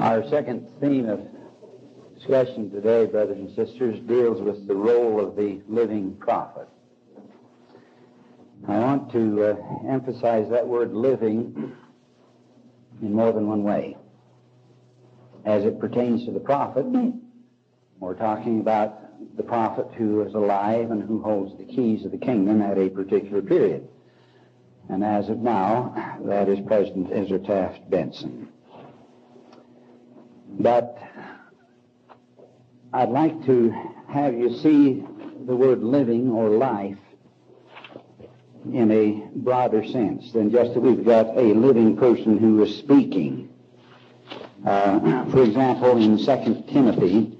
Our second theme of discussion today, brothers and sisters, deals with the role of the living prophet. I want to uh, emphasize that word living in more than one way. As it pertains to the prophet, we're talking about the prophet who is alive and who holds the keys of the kingdom at a particular period. And as of now, that is President Ezra Taft Benson. But I'd like to have you see the word living or life in a broader sense than just that we've got a living person who is speaking. Uh, for example, in 2 Timothy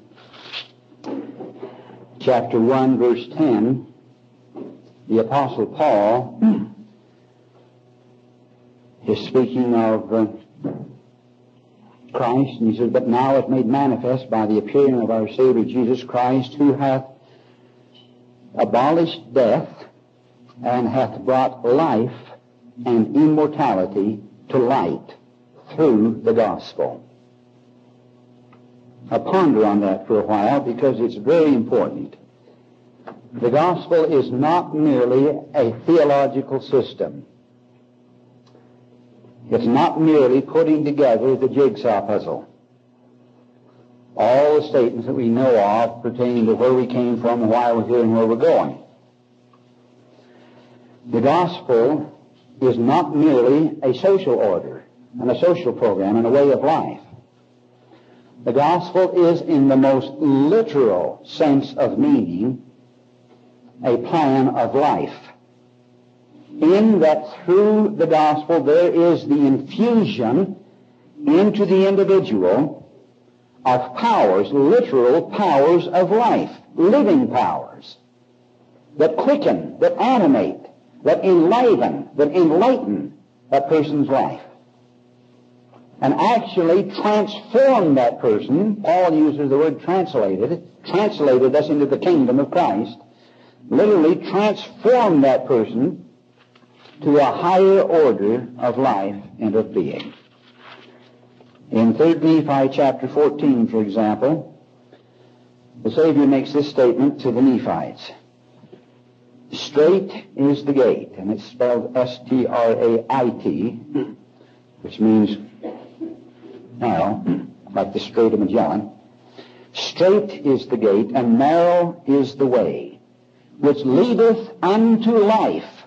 chapter 1, verse 10, the Apostle Paul is speaking of uh, Christ, and he says, But now it made manifest by the appearing of our Savior Jesus Christ, who hath abolished death and hath brought life and immortality to light through the gospel. I ponder on that for a while because it's very important. The gospel is not merely a theological system. It's not merely putting together the jigsaw puzzle. All the statements that we know of pertaining to where we came from why we're here and where we're going. The gospel is not merely a social order and a social program and a way of life. The gospel is, in the most literal sense of meaning, a plan of life in that through the gospel there is the infusion into the individual of powers, literal powers of life, living powers that quicken, that animate, that enliven, that enlighten a person's life. And actually transform that person. Paul uses the word translated, translated us into the kingdom of Christ. Literally transform that person to a higher order of life and of being. In 3 Nephi chapter 14, for example, the Savior makes this statement to the Nephites. Straight is the gate, and it's spelled S-T-R-A-I-T, which means narrow, like the Strait of Magellan. Straight is the gate, and narrow is the way, which leadeth unto life,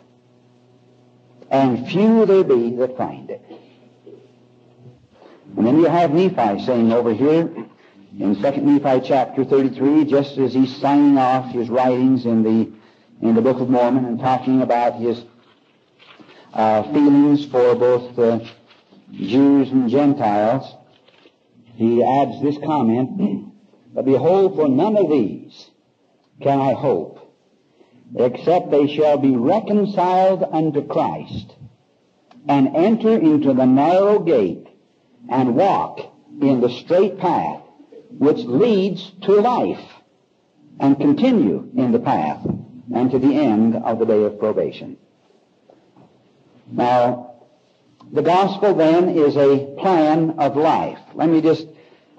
and few there be that find it. And then you have Nephi saying over here in 2 Nephi chapter 33, just as he's signing off his writings in the, in the Book of Mormon and talking about his uh, feelings for both the Jews and Gentiles, he adds this comment, But behold, for none of these can I hope, except they shall be reconciled unto Christ and enter into the narrow gate and walk in the straight path which leads to life and continue in the path and to the end of the day of probation. Now, the gospel then is a plan of life. Let me just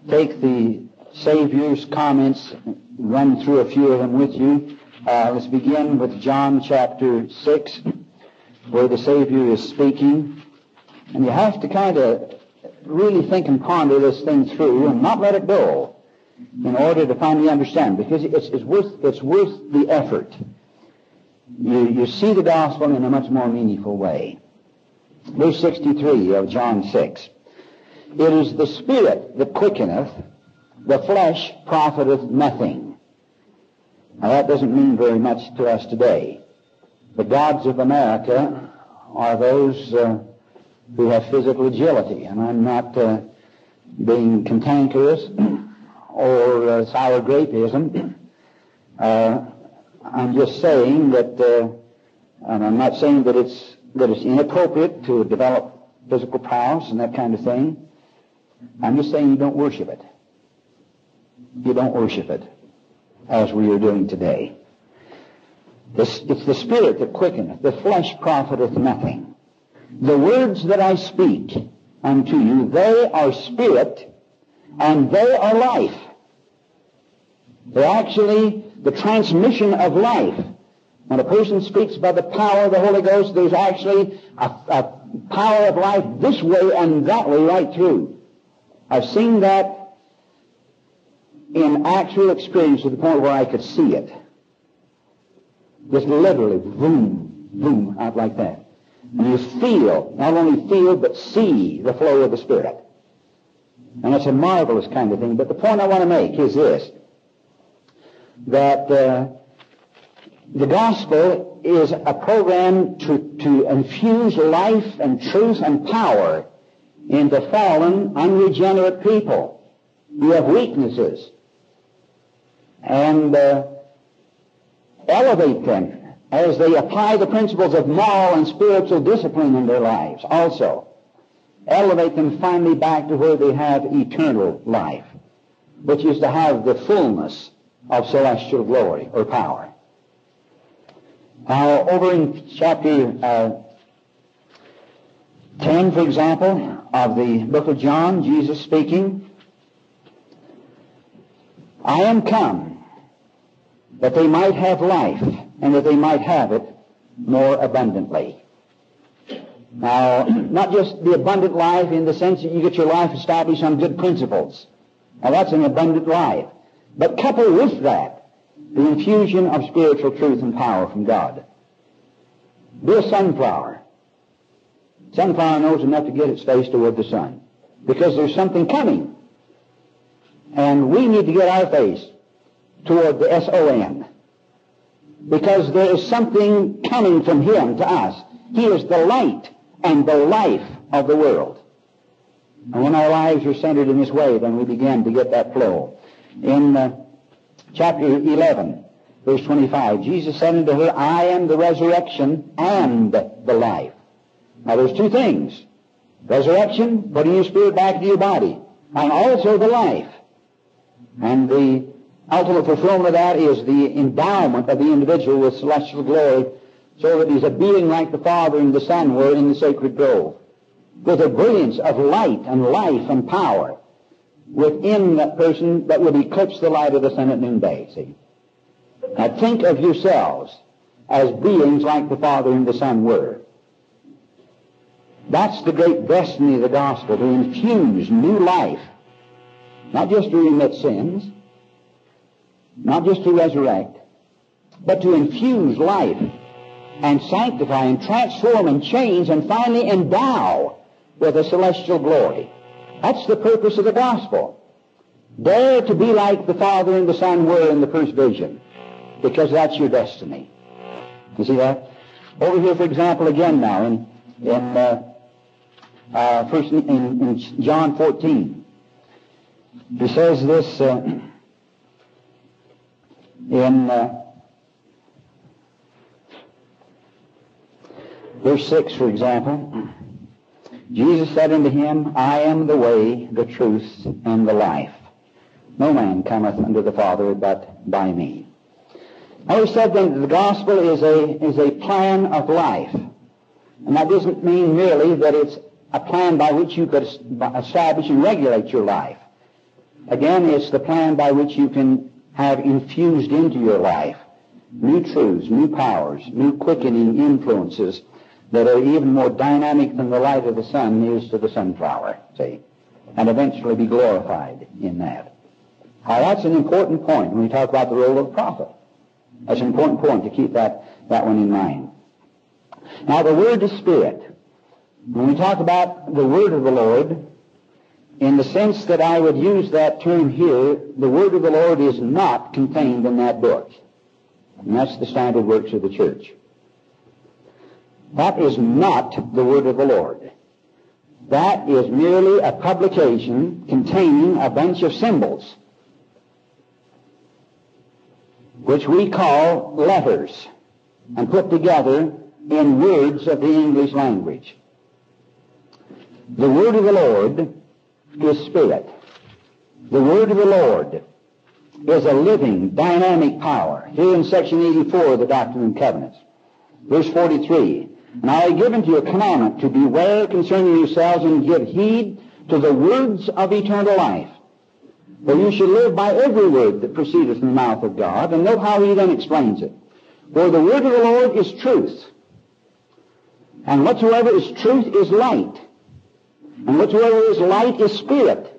take the Savior's comments, run through a few of them with you. Uh, let's begin with John chapter 6, where the Savior is speaking. And you have to kind of really think and ponder this thing through and not let it go in order to finally understand, because it's, it's, worth, it's worth the effort. You, you see the gospel in a much more meaningful way. Verse 63 of John 6. It is the Spirit that quickeneth, the flesh profiteth nothing. Now that doesn't mean very much to us today. The gods of America are those uh, who have physical agility, and I'm not uh, being cantankerous or uh, sour grapeism. Uh, I'm just saying that, uh, and I'm not saying that it's that it's inappropriate to develop physical prowess and that kind of thing. I'm just saying you don't worship it. You don't worship it as we are doing today. It's, the spirit that quickeneth, the flesh profiteth nothing. The words that I speak unto you, they are spirit And they are life. They're actually the transmission of life. When a person speaks by the power of the Holy Ghost, there's actually a, a power of life this way and that way right through. I've seen that in actual experience to the point where I could see it. Just literally, boom, boom, out like that. And you feel, not only feel, but see the flow of the Spirit. And it's a marvelous kind of thing. But the point I want to make is this, that uh, the gospel is a program to, to infuse life and truth and power into fallen, unregenerate people You have weaknesses and uh, elevate them as they apply the principles of moral and spiritual discipline in their lives also. Elevate them finally back to where they have eternal life, which is to have the fullness of celestial glory or power. Now, over in chapter uh, 10, for example, of the book of John, Jesus speaking, I am come that they might have life and that they might have it more abundantly. Now, not just the abundant life in the sense that you get your life established on good principles. Now that's an abundant life. But coupled with that, the infusion of spiritual truth and power from God. Be a sunflower. Sunflower knows enough to get its face toward the sun because there's something coming. And we need to get our face toward the S-O-N because there is something coming from Him to us. He is the light and the life of the world. And when our lives are centered in this way, then we begin to get that flow. In uh, chapter 11, verse 25, Jesus said unto her, I am the resurrection and the life. Now there's two things. Resurrection, putting your spirit back into your body, and also the life. And the ultimate fulfillment of that is the endowment of the individual with celestial glory so that he's a being like the Father and the Son were in the sacred grove, with a brilliance of light and life and power within that person that would eclipse the light of the sun at noonday, see? Now think of yourselves as beings like the Father and the Son were. That's the great destiny of the gospel, to infuse new life, not just to remit sins, not just to resurrect, but to infuse life and sanctify and transform and change and finally endow with a celestial glory. That's the purpose of the gospel. Dare to be like the Father and the Son were in the first vision, because that's your destiny. You see that? Over here, for example, again now in in uh, uh, first in, in, John 14, he says this uh, in uh, verse six, for example. Jesus said unto him, I am the way, the truth, and the life. No man cometh unto the Father but by me. Now we said then that the gospel is a, is a plan of life. And that doesn't mean merely that it's a plan by which you could establish and regulate your life. Again, it's the plan by which you can have infused into your life new truths, new powers, new quickening influences that are even more dynamic than the light of the sun is to the sunflower, see, and eventually be glorified in that. Now that's an important point when we talk about the role of the prophet. That's an important point to keep that, that one in mind. Now the word is spirit. When we talk about the word of the Lord, in the sense that I would use that term here, the word of the Lord is not contained in that book. And that's the standard works of the church. That is not the word of the Lord. That is merely a publication containing a bunch of symbols, which we call letters, and put together in words of the English language. The word of the Lord is spirit. The word of the Lord is a living, dynamic power. Here in section 84 of the Doctrine and Covenants, verse 43, and I have given to you a commandment to beware concerning yourselves and give heed to the words of eternal life, For you should live by every word that proceedeth from the mouth of God. And note how he then explains it. For the word of the Lord is truth. And whatsoever is truth is light. And whatsoever is light is spirit.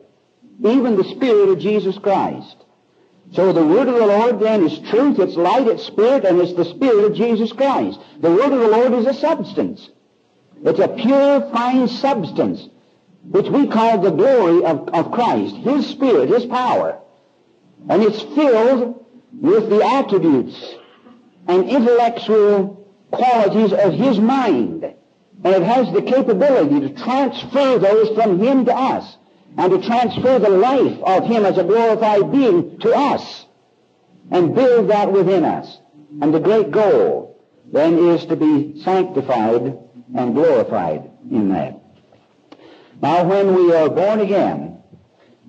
Even the spirit of Jesus Christ. So the word of the Lord then is truth, it's light, it's spirit, and it's the spirit of Jesus Christ. The word of the Lord is a substance. It's a pure, fine substance, which we call the glory of, of Christ, His Spirit, His power. And it's filled with the attributes and intellectual qualities of His mind. And it has the capability to transfer those from Him to us and to transfer the life of Him as a glorified being to us and build that within us. And the great goal then is to be sanctified and glorified in that. Now when we are born again,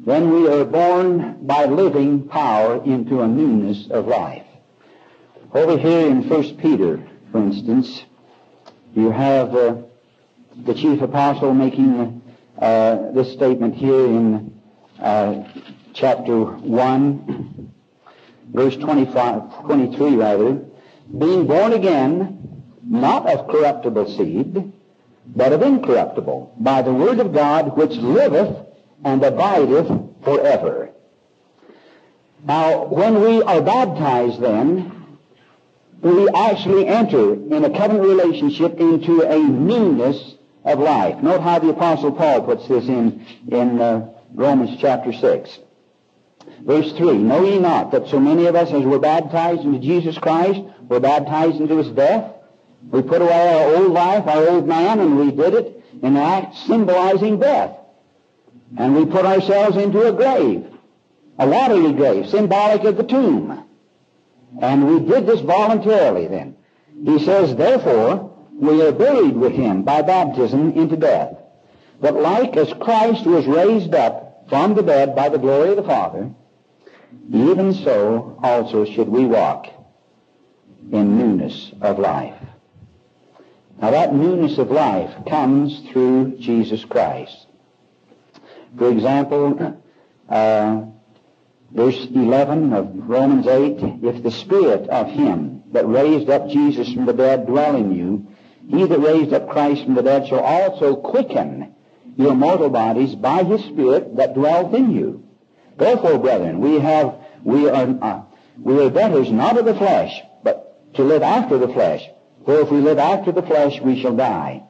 then we are born by living power into a newness of life. Over here in 1 Peter, for instance, you have uh, the chief apostle making uh, this statement here in uh, chapter 1, verse 25, 23 rather, being born again, not of corruptible seed, but of incorruptible, by the word of God which liveth and abideth forever. Now, when we are baptized then, we actually enter in a covenant relationship into a newness of life. Note how the Apostle Paul puts this in, in uh, Romans chapter 6. Verse 3, Know ye not that so many of us as were baptized into Jesus Christ were baptized into his death? We put away our old life, our old man, and we did it in an act symbolizing death. And we put ourselves into a grave, a watery grave, symbolic of the tomb. And we did this voluntarily then. He says, therefore, we are buried with him by baptism into death. But like as Christ was raised up from the dead by the glory of the Father, even so also should we walk in newness of life. Now that newness of life comes through Jesus Christ. For example, uh, verse 11 of Romans 8, if the Spirit of Him that raised up Jesus from the dead dwell in you, he that raised up Christ from the dead shall also quicken your mortal bodies by his Spirit that dwelleth in you. Therefore, brethren, we have, we are, uh, we are debtors not of the flesh, but to live after the flesh. For if we live after the flesh, we shall die.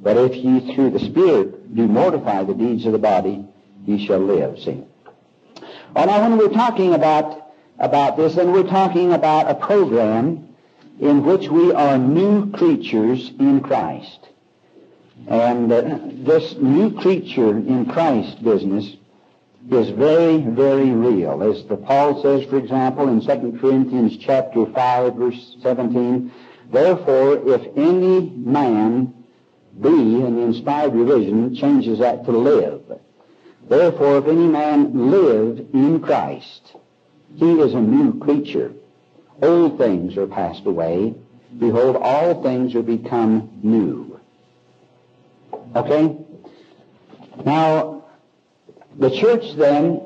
But if ye through the Spirit do mortify the deeds of the body, ye shall live. See? Well, now when we're talking about, about this, then we're talking about a program in which we are new creatures in Christ. And uh, this new creature in Christ business is very, very real. As the Paul says, for example, in 2 Corinthians chapter 5, verse 17, Therefore, if any man be, in the inspired revision, changes that to live. Therefore, if any man live in Christ, he is a new creature. Old things are passed away. Behold, all things are become new. Okay? Now, the church then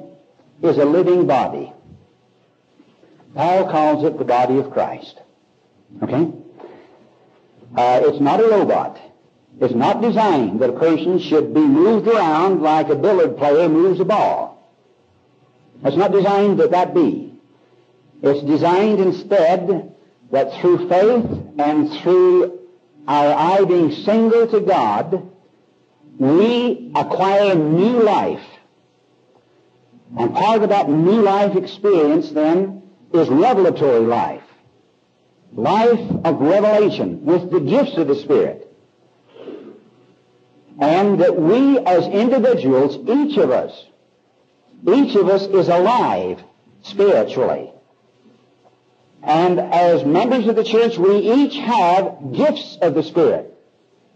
is a living body. Paul calls it the body of Christ. Okay? Uh, it's not a robot. It's not designed that a person should be moved around like a billiard player moves a ball. It's not designed that that be. It's designed instead that through faith and through our eye being single to God, we acquire new life. And part of that new life experience then is revelatory life. Life of revelation with the gifts of the Spirit. And that we as individuals, each of us, each of us is alive spiritually. And as members of the church, we each have gifts of the Spirit.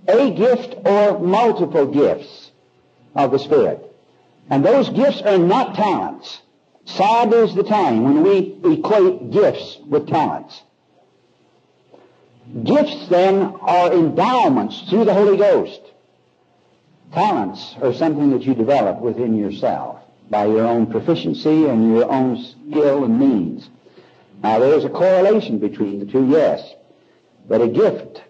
A gift or multiple gifts of the Spirit. And those gifts are not talents. Sad is the time when we equate gifts with talents. Gifts then are endowments through the Holy Ghost. Talents are something that you develop within yourself. by your own proficiency and your own skill and means. Now there's a correlation between the two, yes. But a gift,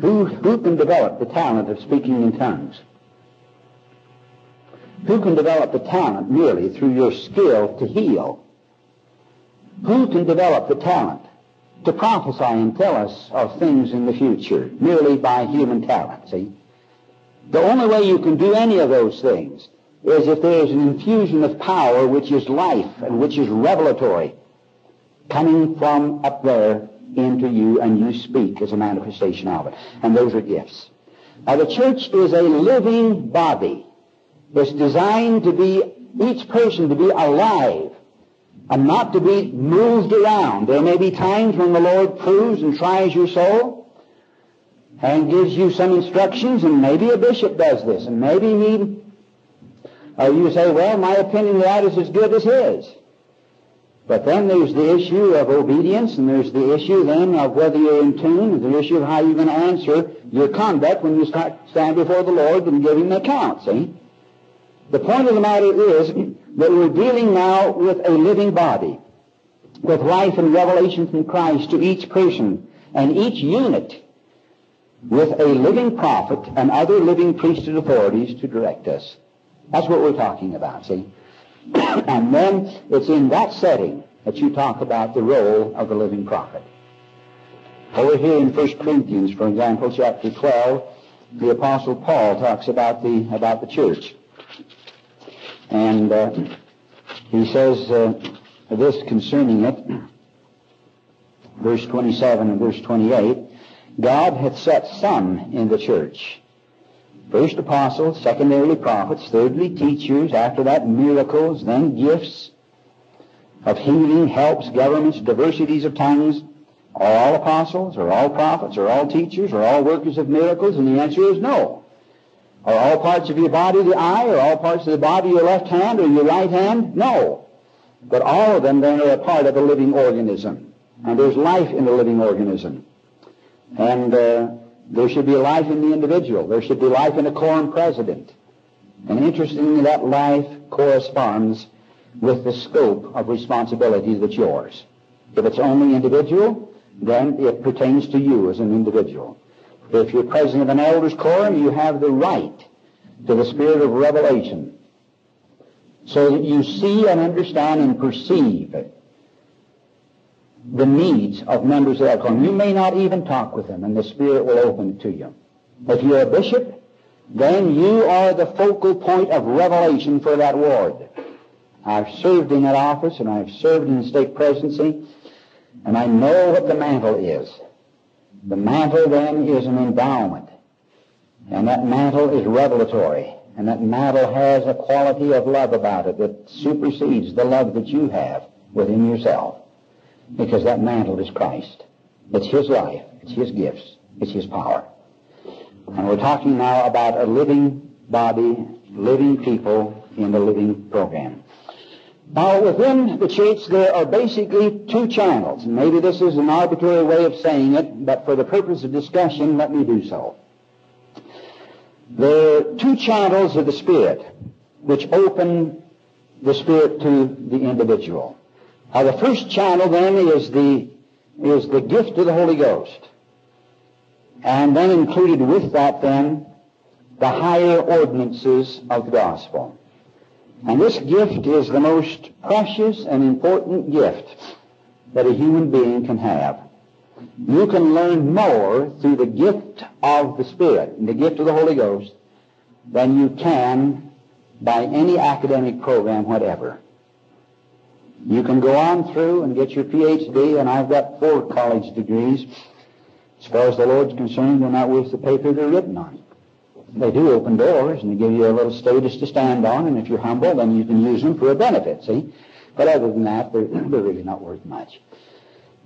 who, who can develop the talent of speaking in tongues? Who can develop the talent merely through your skill to heal? Who can develop the talent to prophesy and tell us of things in the future merely by human talent? See? The only way you can do any of those things is if there is an infusion of power which is life and which is revelatory coming from up there into you and you speak as a manifestation of it. And those are gifts. Now the church is a living body. It's designed to be, each person to be alive and not to be moved around. There may be times when the Lord proves and tries your soul and gives you some instructions and maybe a bishop does this and maybe he, or you say, well, my opinion of that is as good as his. But then there's the issue of obedience, and there's the issue then of whether you're in tune, and the issue of how you're going to answer your conduct when you stand before the Lord and give Him an account, see? The point of the matter is that we're dealing now with a living body, with life and revelation from Christ to each person, and each unit with a living prophet and other living priesthood authorities to direct us. That's what we're talking about, see? And then it's in that setting that you talk about the role of the living prophet. Over here in 1 Corinthians, for example, chapter 12, the Apostle Paul talks about the, about the church. And uh, he says uh, this concerning it, verse 27 and verse 28, God hath set some in the church First apostles, secondarily prophets, thirdly teachers, after that miracles, then gifts of healing, helps, governments, diversities of tongues. Are all apostles, or all prophets, or all teachers, or all workers of miracles? And the answer is no. Are all parts of your body the eye, or all parts of the body your left hand, or your right hand? No. But all of them then are a part of a living organism. And there's life in the living organism. And uh, there should be life in the individual. There should be life in a quorum president. And interestingly, that life corresponds with the scope of responsibility that's yours. If it's only individual, then it pertains to you as an individual. If you're president of an elders quorum, you have the right to the spirit of revelation so that you see and understand and perceive the needs of members of that quorum. You may not even talk with them, and the Spirit will open it to you. If you're a bishop, then you are the focal point of revelation for that ward. I've served in that office, and I've served in the stake presidency, and I know what the mantle is. The mantle then is an endowment, and that mantle is revelatory, and that mantle has a quality of love about it that supersedes the love that you have within yourself because that mantle is Christ. It's His life. It's His gifts. It's His power. And we're talking now about a living body, living people in the living program. Now, within the church, there are basically two channels. Maybe this is an arbitrary way of saying it, but for the purpose of discussion, let me do so. There are two channels of the Spirit which open the Spirit to the individual. Now the first channel then is the, is the gift of the Holy Ghost. And then included with that then, the higher ordinances of the gospel. And this gift is the most precious and important gift that a human being can have. You can learn more through the gift of the Spirit and the gift of the Holy Ghost than you can by any academic program whatever. You can go on through and get your PhD, and I've got four college degrees. As far as the Lord's concerned, they're not worth the paper they're written on. They do open doors, and they give you a little status to stand on, and if you're humble, then you can use them for a benefit, see? But other than that, they're, they're really not worth much.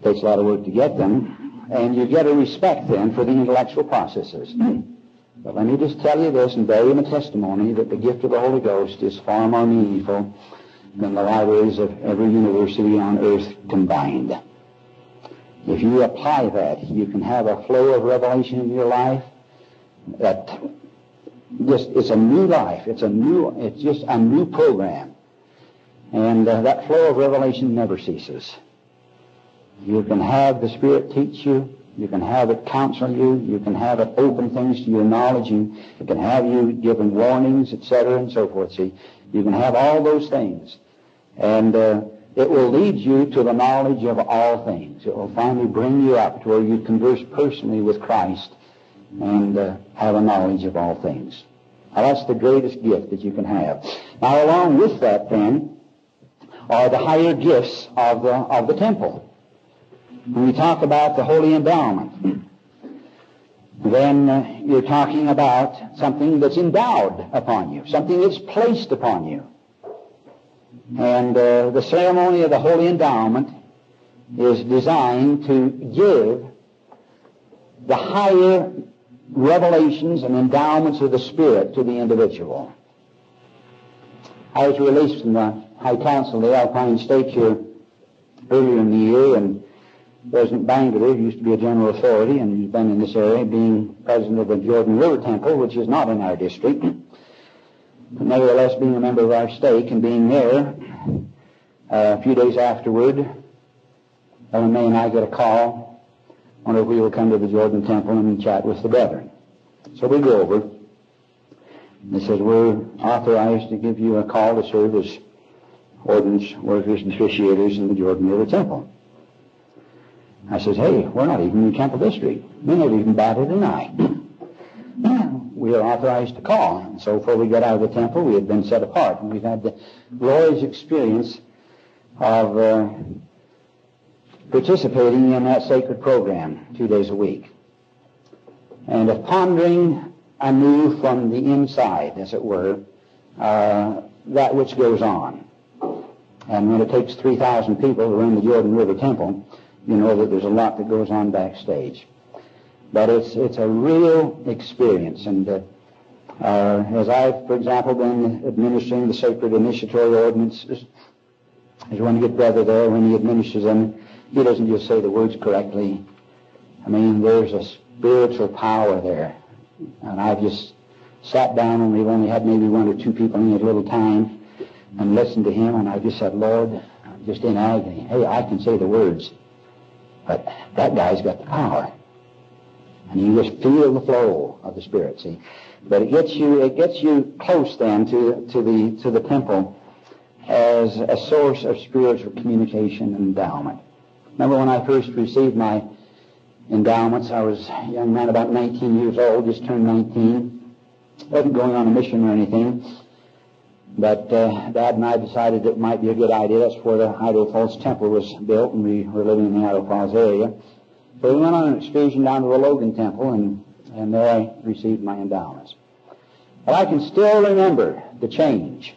It takes a lot of work to get them, and you get a respect then for the intellectual processes. but let me just tell you this and bear you a testimony that the gift of the Holy Ghost is far more meaningful than the libraries of every university on earth combined. If you apply that, you can have a flow of revelation in your life that just it's a new life. It's a new it's just a new program. And uh, that flow of revelation never ceases. You can have the Spirit teach you. You can have it counsel you. You can have it open things to your knowledge. You, you can have you given warnings, etc., and so forth. See, you can have all those things. And uh, it will lead you to the knowledge of all things. It will finally bring you up to where you converse personally with Christ and uh, have a knowledge of all things. Now, that's the greatest gift that you can have. Now, along with that, then, are the higher gifts of the, of the temple. When we talk about the holy endowment, then uh, you're talking about something that's endowed upon you, something that's placed upon you. And uh, the ceremony of the holy endowment is designed to give the higher revelations and endowments of the Spirit to the individual. I was released from the High Council of the Alpine Stake here earlier in the year, and President Bangerter used to be a general authority, and he's been in this area, being president of the Jordan River Temple, which is not in our district. Nevertheless, being a member of our stake and being there, uh, a few days afterward, Helen Mae and I get a call, wonder if we will come to the Jordan Temple and chat with the brethren. So we go over. It says, we're authorized to give you a call to serve as ordinance workers and officiators in the Jordan River Temple. I says, hey, we're not even in the Temple District. We never even batted an eye. We are authorized to call. And so before we got out of the temple, we had been set apart. And we've had the glorious experience of uh, participating in that sacred program two days a week. And of pondering anew from the inside, as it were, uh, that which goes on. And when it takes 3,000 people to run the Jordan River Temple, you know that there's a lot that goes on backstage. But it's, it's a real experience. And uh, uh, as I've, for example, been administering the sacred initiatory ordinances, there's one good brother there, when he administers them, he doesn't just say the words correctly. I mean, there's a spiritual power there. And I've just sat down and we've only had maybe one or two people in a little time and listened to him and I just said, Lord, I'm just in agony. Hey, I can say the words, but that guy's got the power. And you just feel the flow of the Spirit, see. But it gets you, it gets you close then to, to the, to the temple as a source of spiritual communication and endowment. Remember when I first received my endowments, I was a young man about 19 years old, just turned 19. Wasn't going on a mission or anything. But uh, Dad and I decided it might be a good idea. That's where the Idaho Falls Temple was built, and we were living in the Idaho Falls area. So we went on an excursion down to the Logan Temple, and, and there I received my endowments. But I can still remember the change.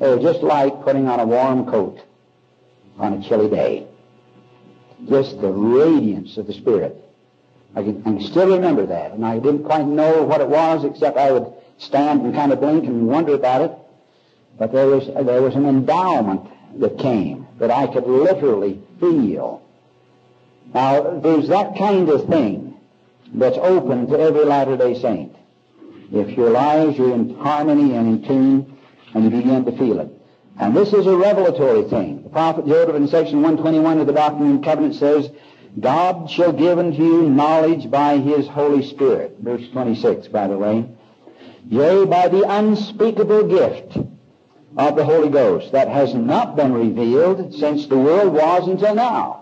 It was just like putting on a warm coat on a chilly day. Just the radiance of the Spirit. I can, I can still remember that, and I didn't quite know what it was, except I would stand and kind of blink and wonder about it. But there was, there was an endowment that came that I could literally feel. Now, there's that kind of thing that's open to every Latter-day Saint. If your lives are in harmony and in tune, and you begin to feel it. And this is a revelatory thing. The prophet Joseph in section 121 of the Doctrine and Covenant says, God shall give unto you knowledge by his Holy Spirit. Verse 26, by the way. Yea, by the unspeakable gift of the Holy Ghost that has not been revealed since the world was until now,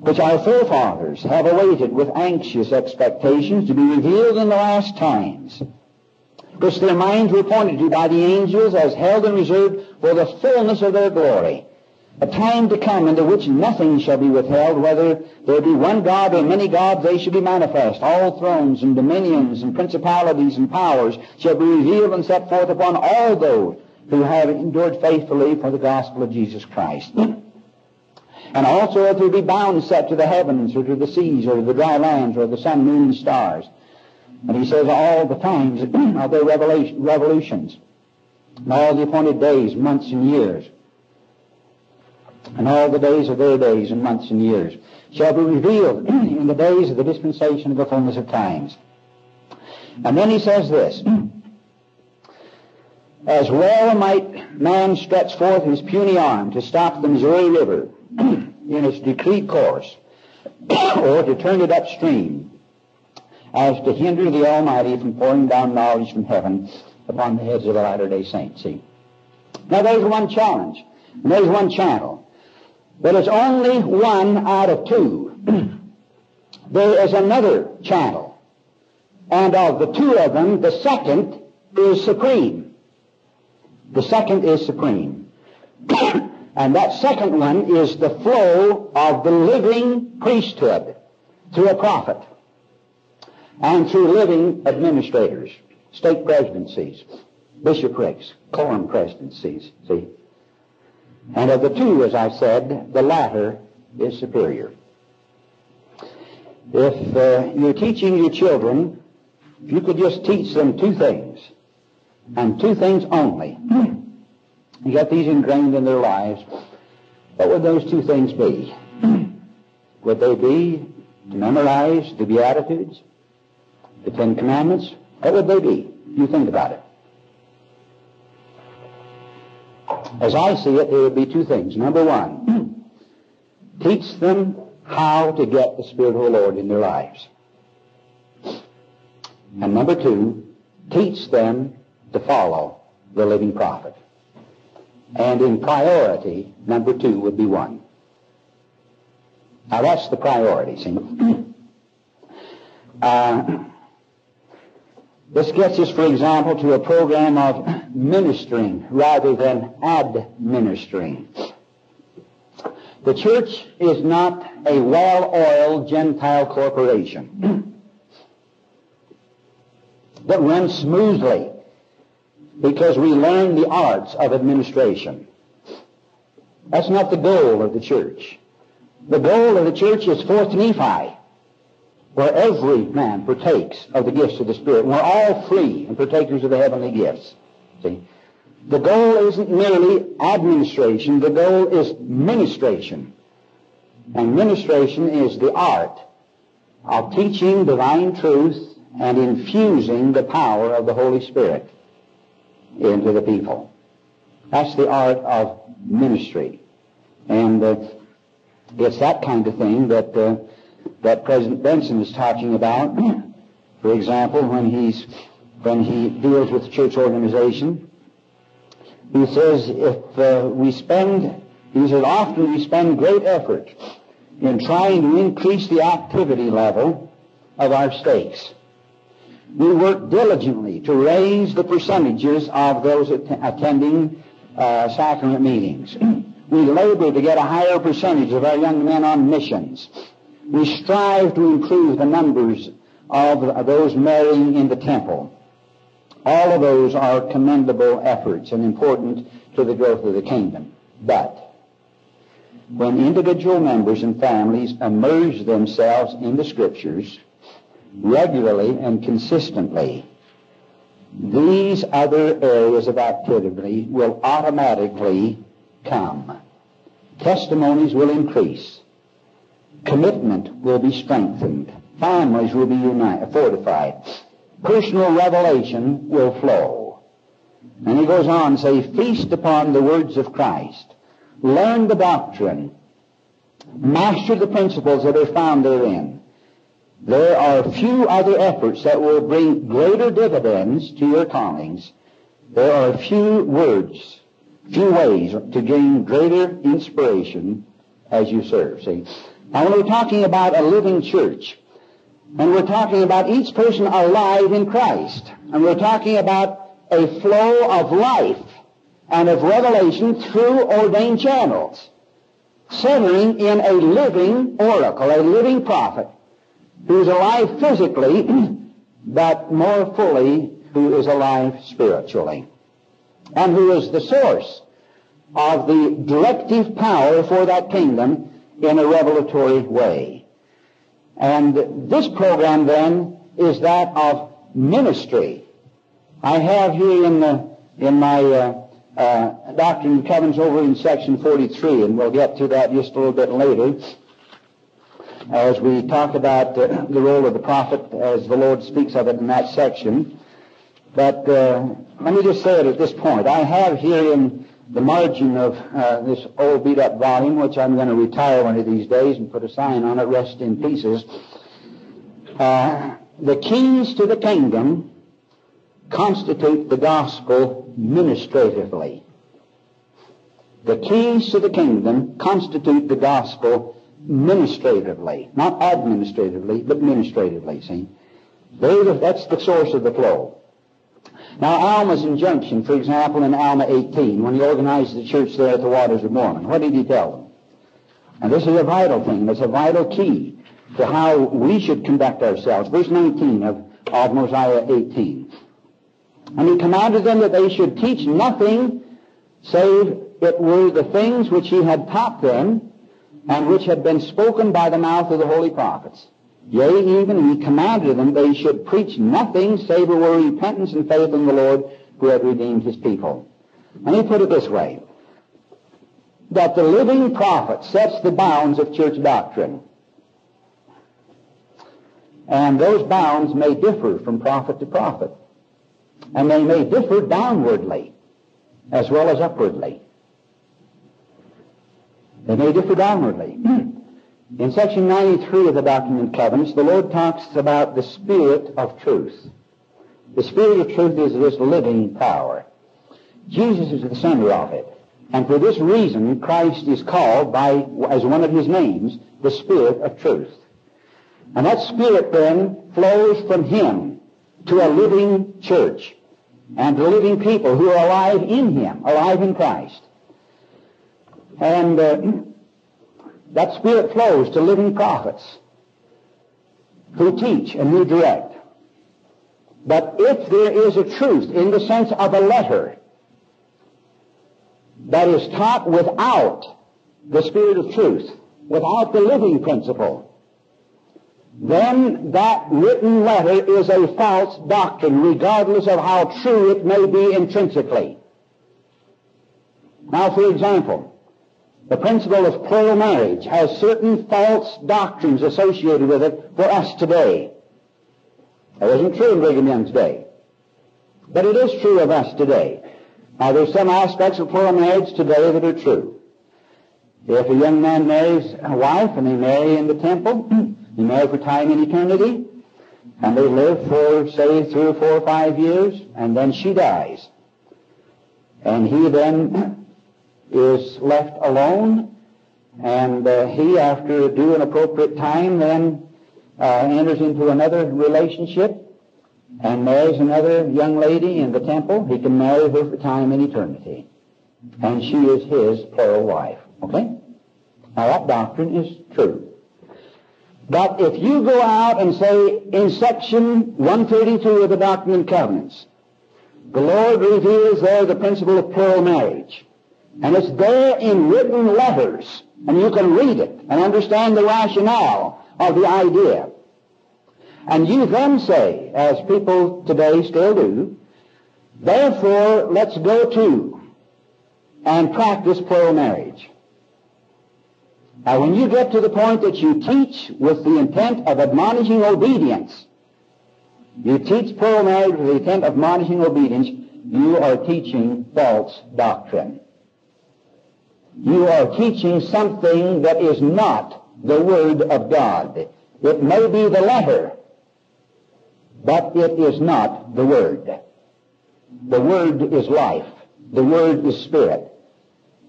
which our forefathers have awaited with anxious expectations to be revealed in the last times, which their minds were pointed to by the angels as held and reserved for the fullness of their glory. A time to come into which nothing shall be withheld, whether there be one God or many gods, they shall be manifest. All thrones and dominions and principalities and powers shall be revealed and set forth upon all those who have endured faithfully for the gospel of Jesus Christ. And also if there be bounds set to the heavens or to the seas or to the dry lands or the sun, moon, and stars. And he says all the times of their revolutions, and all the appointed days, months, and years and all the days of their days and months and years shall be revealed in the days of the dispensation of the fullness of times. And then he says this, As well might man stretch forth his puny arm to stop the Missouri River in its decreed course, or to turn it upstream, as to hinder the Almighty from pouring down knowledge from heaven upon the heads of the Latter-day Saints. See? Now there's one challenge, and there's one channel. But it's only one out of two. there is another channel. And of the two of them, the second is supreme. The second is supreme. and that second one is the flow of the living priesthood through a prophet and through living administrators, stake presidencies, bishoprics, quorum presidencies, see. And of the two, as I said, the latter is superior. If uh, you're teaching your children, if you could just teach them two things, and two things only, you got these ingrained in their lives, what would those two things be? would they be to memorize the Beatitudes, the Ten Commandments? What would they be? You think about it. As I see it, there would be two things. Number one, teach them how to get the Spirit of the Lord in their lives. And number two, teach them to follow the living prophet. And in priority, number two would be one. Now that's the priority, see? Uh, this gets us, for example, to a program of ministering rather than administering. The church is not a well-oiled Gentile corporation that runs smoothly because we learn the arts of administration. That's not the goal of the church. The goal of the church is fourth Nephi where every man partakes of the gifts of the Spirit. And We're all free and partakers of the heavenly gifts. See? The goal isn't merely administration, the goal is ministration. And ministration is the art of teaching divine truth and infusing the power of the Holy Spirit into the people. That's the art of ministry. And uh, it's that kind of thing that uh, that President Benson is talking about. For example, when he's when he deals with church organization, he says if uh, we spend, he says often we spend great effort in trying to increase the activity level of our stakes. We work diligently to raise the percentages of those att- attending uh, sacrament meetings. we labor to get a higher percentage of our young men on missions. We strive to improve the numbers of those marrying in the temple. All of those are commendable efforts and important to the growth of the kingdom. But when individual members and families immerse themselves in the scriptures regularly and consistently, these other areas of activity will automatically come. Testimonies will increase commitment will be strengthened. Families will be united, fortified. Personal revelation will flow. And he goes on to say, feast upon the words of Christ. Learn the doctrine. Master the principles that are found therein. There are few other efforts that will bring greater dividends to your callings. There are few words, few ways to gain greater inspiration as you serve. See, now when we're talking about a living church, and we're talking about each person alive in Christ, and we're talking about a flow of life and of revelation through ordained channels, centering in a living oracle, a living prophet, who's alive physically, but more fully, who is alive spiritually, and who is the source of the directive power for that kingdom in a revelatory way. And this program then is that of ministry. I have here in the in my uh, uh, Doctrine and Covenants over in section 43, and we'll get to that just a little bit later, as we talk about uh, the role of the prophet as the Lord speaks of it in that section. But uh, let me just say it at this point. I have here in the margin of uh, this old beat up volume, which I'm going to retire one of these days and put a sign on it, rest in pieces. Uh, the keys to the kingdom constitute the gospel ministratively. The keys to the kingdom constitute the gospel ministratively, not administratively, but ministratively, see? that's the source of the flow. Now, Alma's injunction, for example, in Alma 18, when he organized the church there at the Waters of Mormon, what did he tell them? And this is a vital thing. It's a vital key to how we should conduct ourselves. Verse 19 of, of Mosiah 18. And he commanded them that they should teach nothing save it were the things which he had taught them and which had been spoken by the mouth of the holy prophets. Yea, even he commanded them they should preach nothing save it were repentance and faith in the Lord who had redeemed his people. Let me put it this way. That the living prophet sets the bounds of church doctrine. And those bounds may differ from prophet to prophet. And they may differ downwardly as well as upwardly. They may differ downwardly. In section 93 of the and Covenants, the Lord talks about the Spirit of truth. The Spirit of truth is this living power. Jesus is the center of it. And for this reason, Christ is called by, as one of his names, the Spirit of truth. And that Spirit then flows from him to a living church and to living people who are alive in him, alive in Christ. And uh, that Spirit flows to living prophets who teach and who direct. But if there is a truth in the sense of a letter that is taught without the Spirit of truth, without the living principle, then that written letter is a false doctrine, regardless of how true it may be intrinsically. Now, for example, the principle of plural marriage has certain false doctrines associated with it for us today. That wasn't true in Brigham Young's day. But it is true of us today. Now there's some aspects of plural marriage today that are true. If a young man marries a wife and they marry in the temple, they marry for time and eternity, and they live for, say, three or four or five years, and then she dies. And he then is left alone, and uh, he, after due and appropriate time, then uh, enters into another relationship and marries another young lady in the temple. He can marry her for time and eternity. And she is his plural wife. Okay? Now that doctrine is true. But if you go out and say in section 132 of the Doctrine and Covenants, the Lord reveals there the principle of plural marriage. And it's there in written letters. And you can read it and understand the rationale of the idea. And you then say, as people today still do, therefore let's go to and practice plural marriage. Now when you get to the point that you teach with the intent of admonishing obedience, you teach plural marriage with the intent of admonishing obedience, you are teaching false doctrine you are teaching something that is not the Word of God. It may be the letter, but it is not the Word. The Word is life. The Word is Spirit.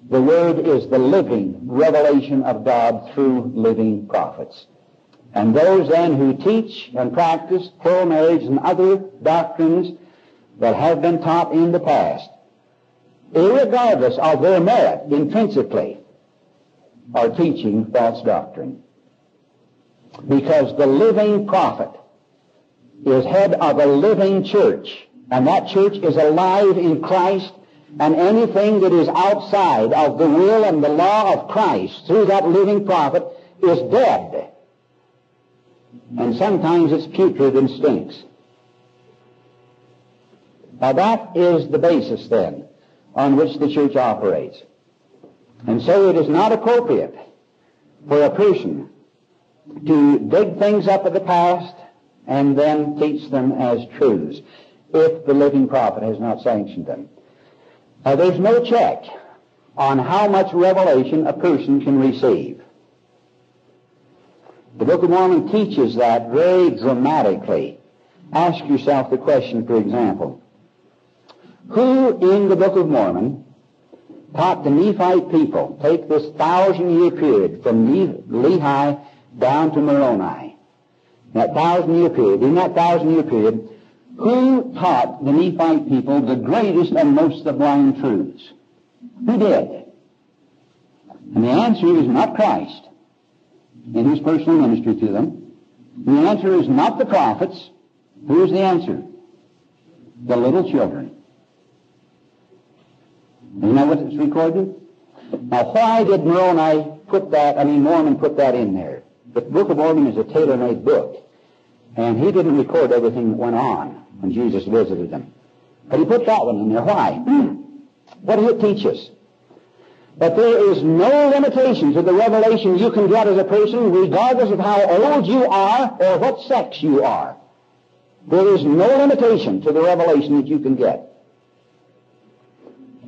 The Word is the living revelation of God through living prophets. And those then who teach and practice plural marriage and other doctrines that have been taught in the past irregardless of their merit intrinsically, are teaching false doctrine. Because the living prophet is head of a living church, and that church is alive in Christ, and anything that is outside of the will and the law of Christ through that living prophet is dead. And sometimes it's putrid and stinks. Now that is the basis then on which the church operates. And so it is not appropriate for a person to dig things up of the past and then teach them as truths. if the living prophet has not sanctioned them. Uh, there's no check on how much revelation a person can receive. The Book of Mormon teaches that very dramatically. Ask yourself the question, for example, who in the Book of Mormon taught the Nephite people, take this thousand year period from Lehi down to Moroni, that thousand year period, in that thousand year period, who taught the Nephite people the greatest and most sublime truths? Who did? And the answer is not Christ in his personal ministry to them. The answer is not the prophets. Who is the answer? The little children. Isn't that what it's recorded? Now, why did Moroni put that, I mean, Mormon put that in there? The Book of Mormon is a tailor-made book. And he didn't record everything that went on when Jesus visited them. But he put that one in there. Why? what does it teach us? That there is no limitation to the revelation you can get as a person, regardless of how old you are or what sex you are. There is no limitation to the revelation that you can get.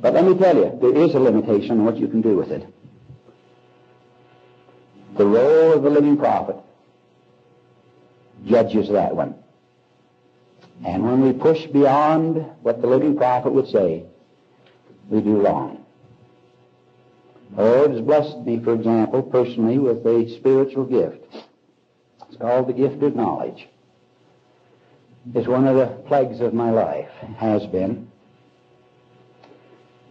But let me tell you, there is a limitation on what you can do with it. The role of the living prophet judges that one. And when we push beyond what the living prophet would say, we do wrong. Oh, the Lord has blessed me, for example, personally with a spiritual gift. It's called the gift of knowledge. It's one of the plagues of my life, has been.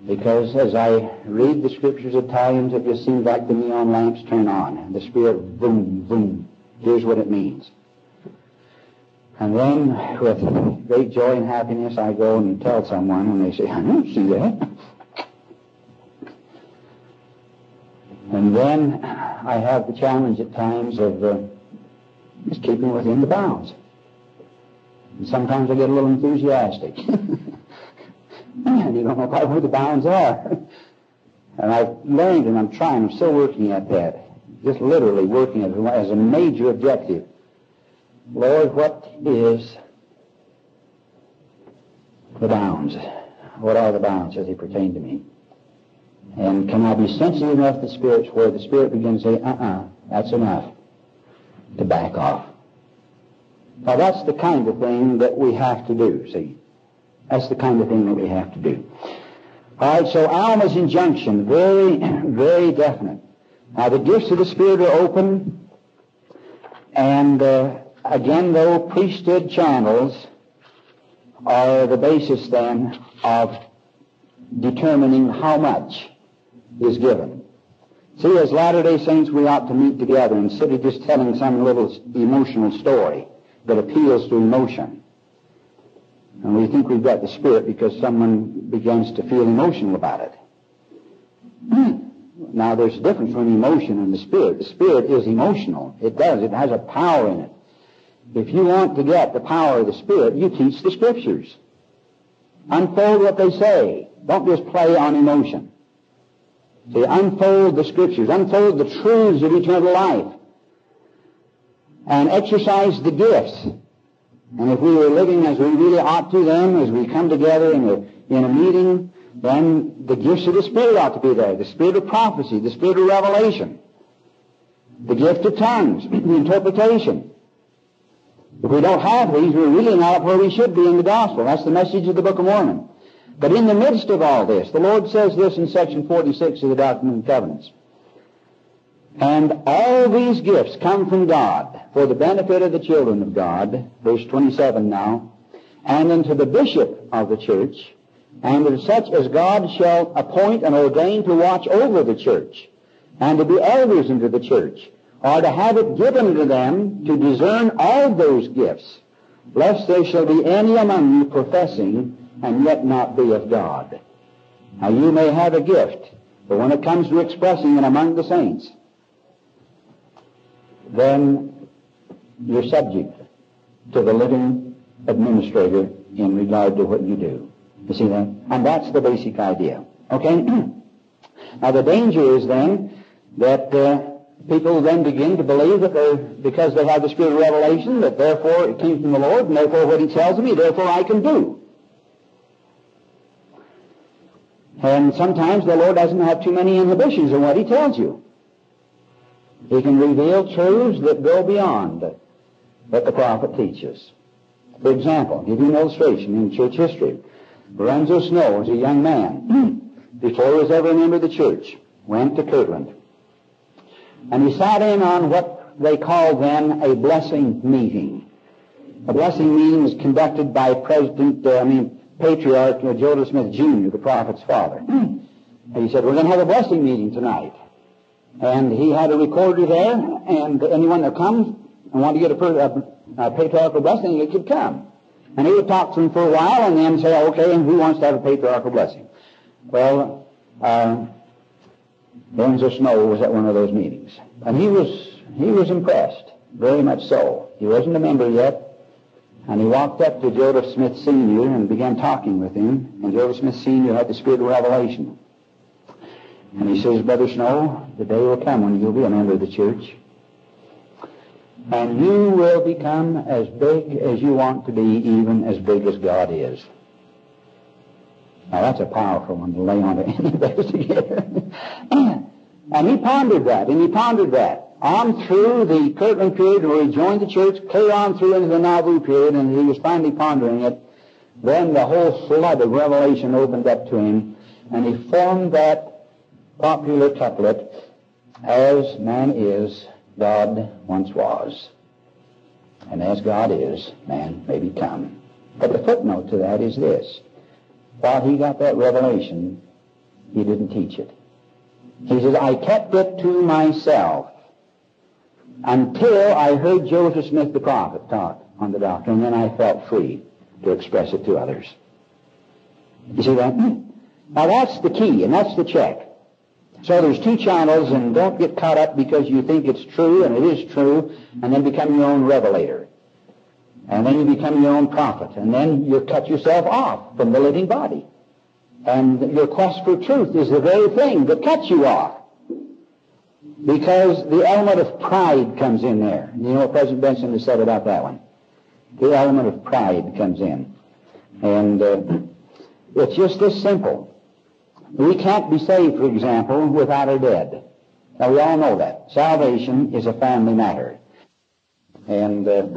Because as I read the scriptures at times, it just seems like the neon lamps turn on, and the Spirit, boom, boom, here's what it means. And then, with great joy and happiness, I go and tell someone, and they say, I don't see that. And then I have the challenge at times of uh, just keeping within the bounds. And sometimes I get a little enthusiastic. and you don't know quite where the bounds are. and I've learned and I'm trying, I'm still working at that. Just literally working as a major objective. Lord, what is the bounds? What are the bounds as they pertain to me? And can I be sensitive enough to the Spirit where the Spirit begins to say, uh-uh, that's enough, to back off? Now that's the kind of thing that we have to do, see. That's the kind of thing that we have to do. All right, so Alma's injunction, very, very definite. Now the gifts of the Spirit are open, and uh, again, though, priesthood channels are the basis then of determining how much is given. See, as Latter-day Saints, we ought to meet together instead of just telling some little emotional story that appeals to emotion. And we think we've got the Spirit because someone begins to feel emotional about it. Now, there's a difference between emotion and the Spirit. The Spirit is emotional. It does. It has a power in it. If you want to get the power of the Spirit, you teach the Scriptures. Unfold what they say. Don't just play on emotion. See, unfold the Scriptures. Unfold the truths of eternal life. And exercise the gifts. And if we were living as we really ought to then, as we come together in a, in a meeting, then the gifts of the Spirit ought to be there. The Spirit of prophecy, the Spirit of revelation, the gift of tongues, the interpretation. If we don't have these, we're really not where we should be in the gospel. That's the message of the Book of Mormon. But in the midst of all this, the Lord says this in section 46 of the Doctrine and Covenants. And all these gifts come from God for the benefit of the children of God, verse 27 now, and unto the bishop of the church, and to such as God shall appoint and ordain to watch over the church, and to be elders unto the church, or to have it given to them to discern all those gifts, lest there shall be any among you professing and yet not be of God. Now you may have a gift, but when it comes to expressing it among the saints, then you're subject to the living administrator in regard to what you do. You see that? And that's the basic idea. Okay? now the danger is then that uh, people then begin to believe that they, because they have the spirit of revelation, that therefore it came from the Lord, and therefore what he tells me, therefore I can do. And sometimes the Lord doesn't have too many inhibitions in what he tells you. He can reveal truths that go beyond what the prophet teaches. For example, give you an illustration in church history. Lorenzo Snow was a young man before he was ever a member of the church. Went to Kirtland. And he sat in on what they called then a blessing meeting. A blessing meeting was conducted by President, uh, I mean, Patriarch uh, Joseph Smith Jr., the prophet's father. he said, we're going to have a blessing meeting tonight. And he had a recorder there, and anyone that comes and wanted to get a, a, a patriarchal blessing, it could come. And he would talk to them for a while and then say, okay, and who wants to have a patriarchal blessing? Well, uh, Lorenzo Snow was at one of those meetings. And he was, he was impressed, very much so. He wasn't a member yet, and he walked up to Joseph Smith Sr. and began talking with him. And Joseph Smith Sr. had the spirit of revelation. And he says, Brother Snow, the day will come when you'll be a member of the church. And you will become as big as you want to be, even as big as God is. Now that's a powerful one to lay on to any together. and he pondered that, and he pondered that on through the Kirtland period where he joined the church, clear on through into the Nauvoo period, and he was finally pondering it. Then the whole flood of revelation opened up to him, and he formed that popular couplet, As man is, God once was. And as God is, man may become. But the footnote to that is this. While he got that revelation, he didn't teach it. He says, I kept it to myself until I heard Joseph Smith the prophet talk on the doctrine, and then I felt free to express it to others. You see that? Now that's the key, and that's the check. So there's two channels, and don't get caught up because you think it's true, and it is true, and then become your own revelator. And then you become your own prophet, and then you cut yourself off from the living body. And your quest for truth is the very thing that cuts you off. Because the element of pride comes in there. You know what President Benson has said about that one? The element of pride comes in. And uh, it's just this simple. We can't be saved, for example, without our dead. Now, we all know that. Salvation is a family matter. And uh,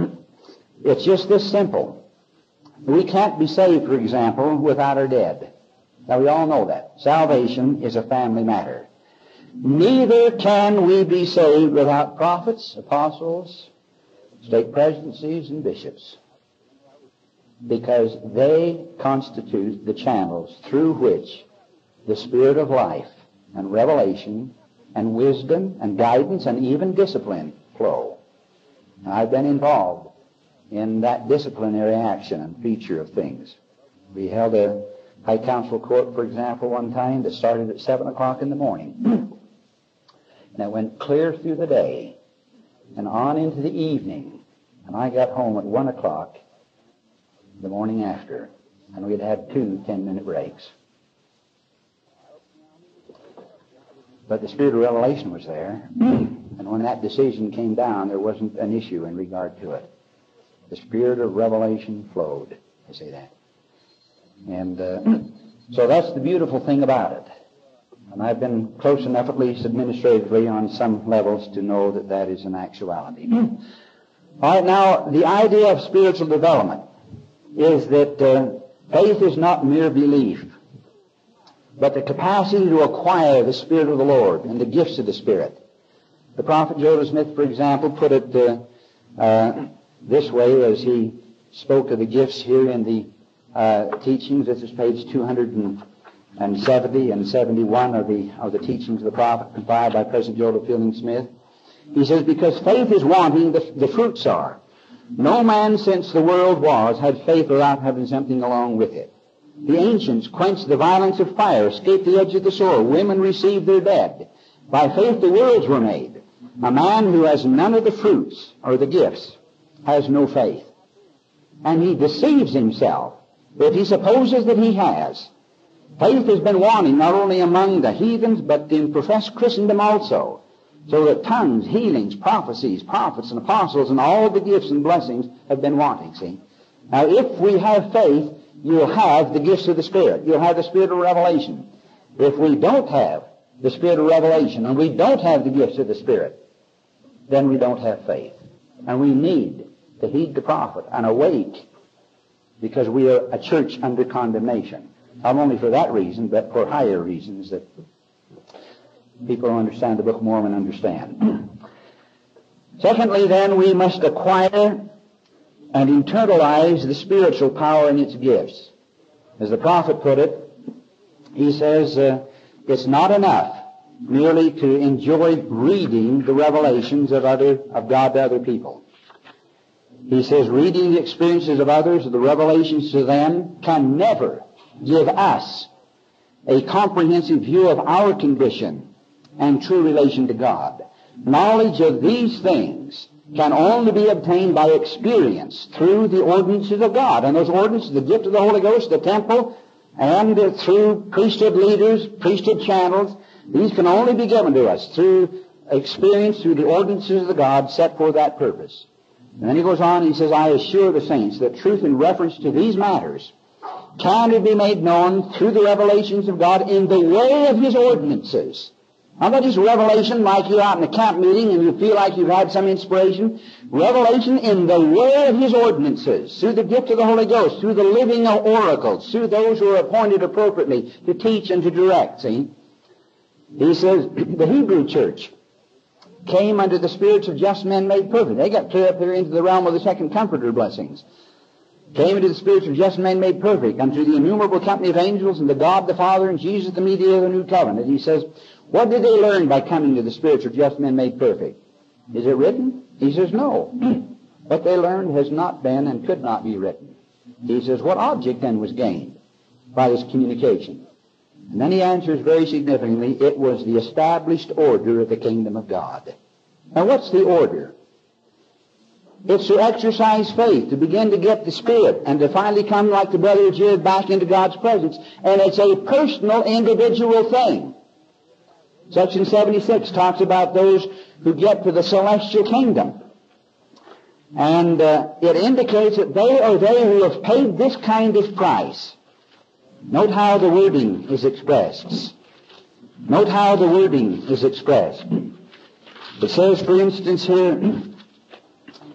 it's just this simple. We can't be saved, for example, without our dead. Now, we all know that. Salvation is a family matter. Neither can we be saved without prophets, apostles, stake presidencies, and bishops. Because they constitute the channels through which the Spirit of life and revelation and wisdom and guidance and even discipline flow. And I've been involved in that disciplinary action and feature of things. We held a high council court, for example, one time that started at 7 o'clock in the morning. and it went clear through the day and on into the evening. And I got home at 1 o'clock the morning after. And we'd had two 10-minute breaks. But the Spirit of revelation was there. And when that decision came down, there wasn't an issue in regard to it. The Spirit of revelation flowed. I say that. And uh, so that's the beautiful thing about it. And I've been close enough, at least administratively, on some levels to know that that is an actuality. All right, now, the idea of spiritual development is that uh, faith is not mere belief but the capacity to acquire the Spirit of the Lord and the gifts of the Spirit. The prophet Joseph Smith, for example, put it uh, uh, this way as he spoke of the gifts here in the uh, teachings. This is page 270 and 71 of the, of the teachings of the prophet compiled by President Joseph Fielding Smith. He says, because faith is wanting, the, the fruits are. No man since the world was had faith without having something along with it. The ancients quenched the violence of fire, escaped the edge of the sword. Women received their dead. By faith the worlds were made. A man who has none of the fruits or the gifts has no faith. And he deceives himself if he supposes that he has. Faith has been wanting not only among the heathens, but in professed Christendom also. So that tongues, healings, prophecies, prophets, and apostles, and all the gifts and blessings have been wanting, see? Now, if we have faith, you'll have the gifts of the Spirit. You'll have the Spirit of revelation. If we don't have the Spirit of revelation and we don't have the gifts of the Spirit, then we don't have faith. And we need to heed the prophet and awake because we are a church under condemnation. Not only for that reason, but for higher reasons that people who understand the Book of Mormon understand. Secondly, then, we must acquire and internalize the spiritual power and its gifts. As the prophet put it, he says, uh, it's not enough merely to enjoy reading the revelations of other, of God to other people. He says reading the experiences of others, the revelations to them, can never give us a comprehensive view of our condition and true relation to God. Knowledge of these things can only be obtained by experience through the ordinances of God. And those ordinances, the gift of the Holy Ghost, the temple, and through priesthood leaders, priesthood channels, these can only be given to us through experience, through the ordinances of the God set for that purpose. And then he goes on, and he says, I assure the saints that truth in reference to these matters can be made known through the revelations of God in the way of his ordinances. Not that is revelation like you're out in a camp meeting and you feel like you've had some inspiration. Revelation in the way of His ordinances, through the gift of the Holy Ghost, through the living oracles, through those who are appointed appropriately to teach and to direct, see? He says, the Hebrew church came under the spirits of just men made perfect. They got clear up here into the realm of the second comforter blessings. Came into the spirits of just men made perfect, unto the innumerable company of angels, and the God the Father, and Jesus the mediator of the new covenant. He says, what did they learn by coming to the spirits of just men made perfect? Is it written? He says, no. what they learned has not been and could not be written. He says, what object then was gained by this communication? And then he answers very significantly, it was the established order of the kingdom of God. Now what's the order? It's to exercise faith, to begin to get the Spirit, and to finally come like the brother Jared back into God's presence. And it's a personal, individual thing. Section 76 talks about those who get to the celestial kingdom. And uh, it indicates that they are they who have paid this kind of price. Note how the wording is expressed. Note how the wording is expressed. It says, for instance, here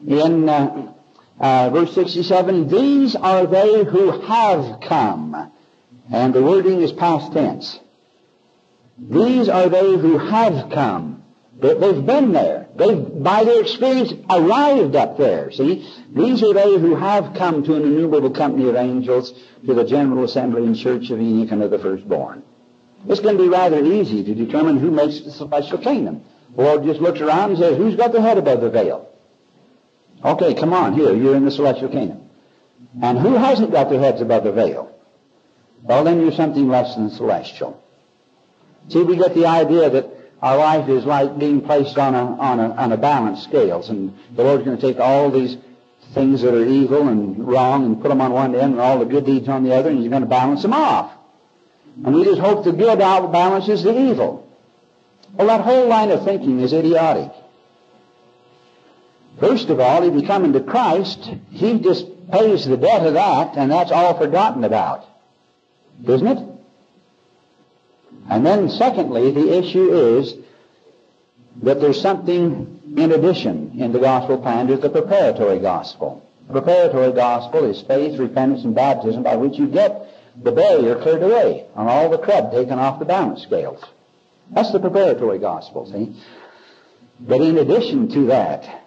in uh, uh, verse 67, these are they who have come. And the wording is past tense. These are they who have come. They've been there. They've, by their experience, arrived up there. See? These are they who have come to an innumerable company of angels, to the general assembly and church of Enoch and of the firstborn. It's going to be rather easy to determine who makes the celestial kingdom. The Lord just looks around and says, who's got the head above the veil? Okay, come on, here, you're in the celestial kingdom. And who hasn't got their heads above the veil? Well, then you're something less than celestial. See, we get the idea that our life is like being placed on a, on a, on a balance scales, and the Lord's going to take all these things that are evil and wrong and put them on one end and all the good deeds on the other, and He's going to balance them off. And we just hope the good outbalances the evil. Well, that whole line of thinking is idiotic. First of all, if you come into Christ, He just pays the debt of that, and that's all forgotten about. Isn't it? And then secondly, the issue is that there's something in addition in the gospel plan to the preparatory gospel. The preparatory gospel is faith, repentance, and baptism by which you get the barrier cleared away and all the crud taken off the balance scales. That's the preparatory gospel, see? But in addition to that,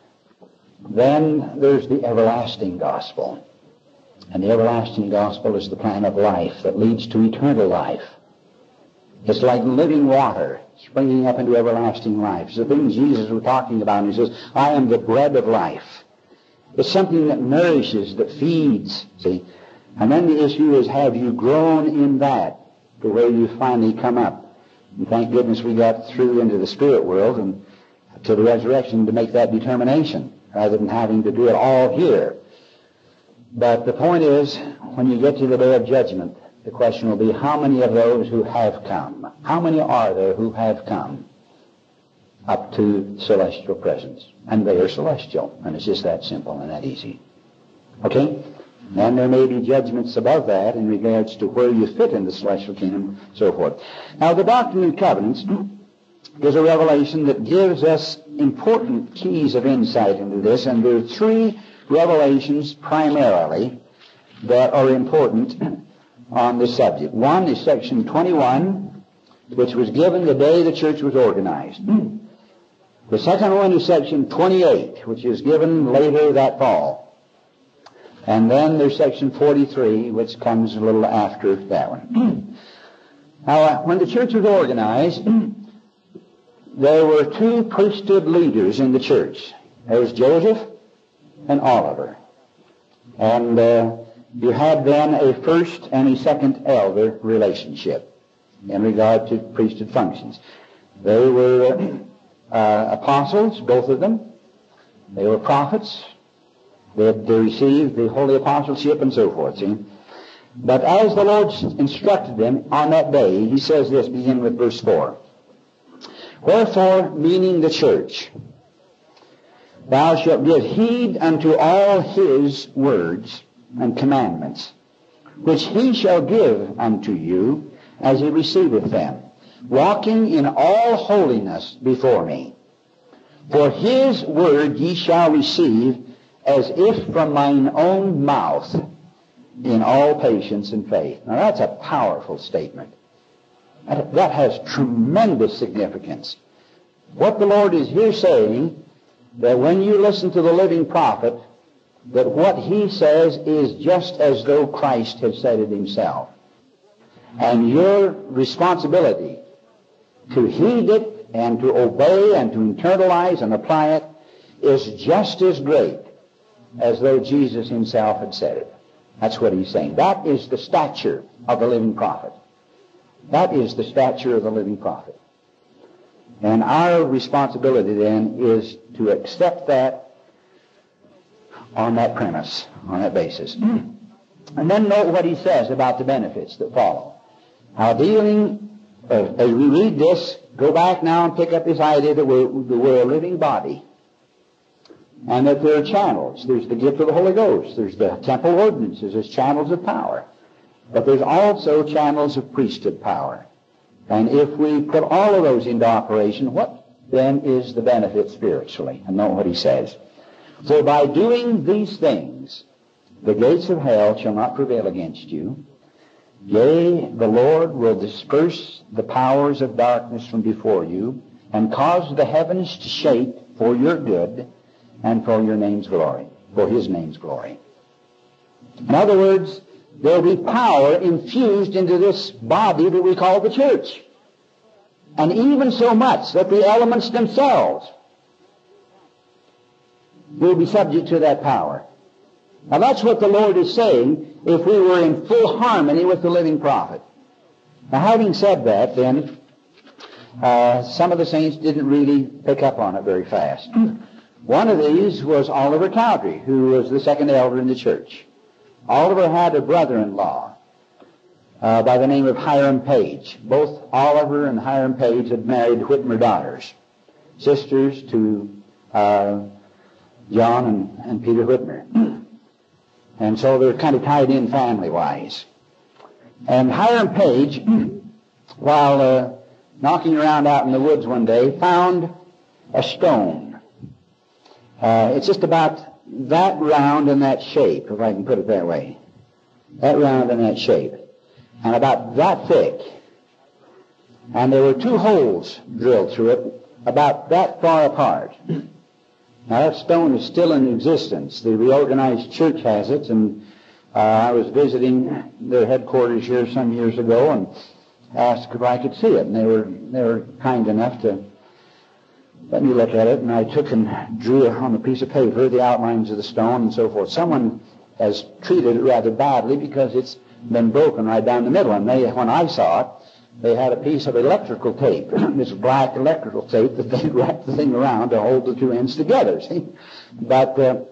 then there's the everlasting gospel. And the everlasting gospel is the plan of life that leads to eternal life. It's like living water springing up into everlasting life. It's the thing Jesus was talking about. He says, I am the bread of life. It's something that nourishes, that feeds, see. And then the issue is, have you grown in that to where you finally come up? And thank goodness we got through into the spirit world and to the resurrection to make that determination rather than having to do it all here. But the point is, when you get to the day of judgment, the question will be, how many of those who have come, how many are there who have come up to celestial presence? And they are celestial. And it's just that simple and that easy. Okay? And there may be judgments above that in regards to where you fit in the celestial kingdom, so forth. Now, the Doctrine and Covenants is a revelation that gives us important keys of insight into this, and there are three revelations primarily that are important on this subject. One is section 21, which was given the day the church was organized. The second one is section 28, which is given later that fall. And then there's section 43, which comes a little after that one. now, uh, when the church was organized, there were two priesthood leaders in the church. There was Joseph and Oliver. And uh, you had then a first and a second elder relationship in regard to priesthood functions. They were uh, apostles, both of them. They were prophets, they had received the holy apostleship and so forth, see? But as the Lord instructed them on that day, he says this, beginning with verse 4. Wherefore, meaning the church, thou shalt give heed unto all his words and commandments, which he shall give unto you as he receiveth them, walking in all holiness before me. For his word ye shall receive as if from mine own mouth in all patience and faith. Now that's a powerful statement. That, that has tremendous significance. What the Lord is here saying, that when you listen to the living prophet, that what he says is just as though Christ had said it himself. And your responsibility to heed it and to obey and to internalize and apply it is just as great as though Jesus himself had said it. That's what he's saying. That is the stature of the living prophet. That is the stature of the living prophet. And our responsibility then is to accept that on that premise, on that basis. And then note what he says about the benefits that follow. How dealing, uh, as we read this, go back now and pick up this idea that we're, that we're a living body and that there are channels. There's the gift of the Holy Ghost. There's the temple ordinances. There's channels of power. But there's also channels of priesthood power. And if we put all of those into operation, what then is the benefit spiritually? And note what he says. For by doing these things, the gates of hell shall not prevail against you. Yea, the Lord will disperse the powers of darkness from before you, and cause the heavens to shake for your good, and for your name's glory, for his name's glory. In other words, there'll be power infused into this body that we call the church. And even so much that the elements themselves will be subject to that power. Now that's what the Lord is saying if we were in full harmony with the living prophet. Now having said that, then, uh, some of the saints didn't really pick up on it very fast. One of these was Oliver Cowdery, who was the second elder in the church. Oliver had a brother-in-law uh, by the name of Hiram Page. Both Oliver and Hiram Page had married Whitmer daughters, sisters to uh, John and, and Peter Whitmer. And so they're kind of tied in family-wise. And Hiram Page, while uh, knocking around out in the woods one day, found a stone uh, it's just about that round and that shape, if I can put it that way. That round and that shape. And about that thick. And there were two holes drilled through it about that far apart. Now that stone is still in existence. The reorganized church has it, and uh, I was visiting their headquarters here some years ago and asked if I could see it, and they were they were kind enough to let me look at it, and I took and drew on a piece of paper the outlines of the stone and so forth. Someone has treated it rather badly because it's been broken right down the middle. And they, when I saw it, they had a piece of electrical tape, this black electrical tape that they wrapped the thing around to hold the two ends together. See, but uh,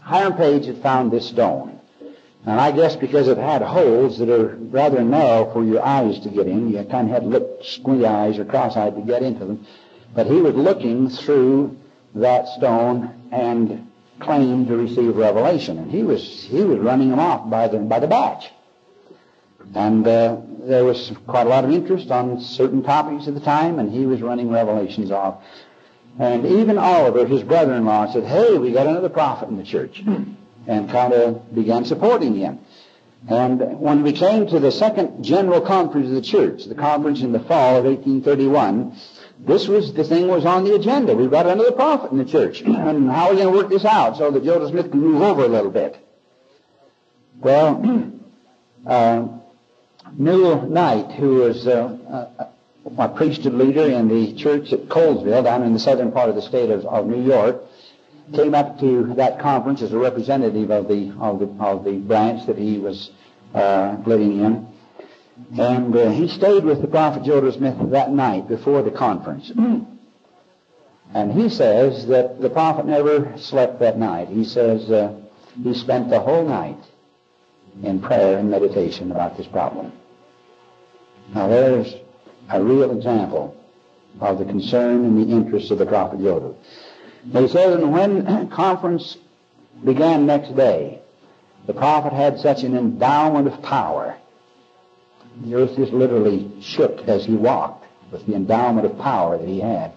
Hiram Page had found this stone. And I guess because it had holes that are rather narrow for your eyes to get in, you kind of had to look squint eyes or cross-eyed to get into them. But he was looking through that stone and claimed to receive revelation, and he was he was running them off by the by the batch. And uh, there was quite a lot of interest on certain topics at the time, and he was running revelations off. And even Oliver, his brother-in-law, said, "Hey, we got another prophet in the church," and kind of began supporting him. And when we came to the second general conference of the church, the conference in the fall of 1831, this was the thing was on the agenda. We've got another prophet in the church, and how are we going to work this out so that Joseph Smith can move over a little bit? Well, uh, Newell Knight, who was uh, uh, a priesthood leader in the church at Colesville, down in the southern part of the state of, of New York, came up to that conference as a representative of the of the of the branch that he was uh, living in, and uh, he stayed with the prophet Joseph Smith that night before the conference. and he says that the prophet never slept that night. He says uh, he spent the whole night in prayer and meditation about this problem. Now there's a real example of the concern and the interest of the prophet Joseph. He says, and when conference began next day, the prophet had such an endowment of power. The earth just literally shook as he walked with the endowment of power that he had,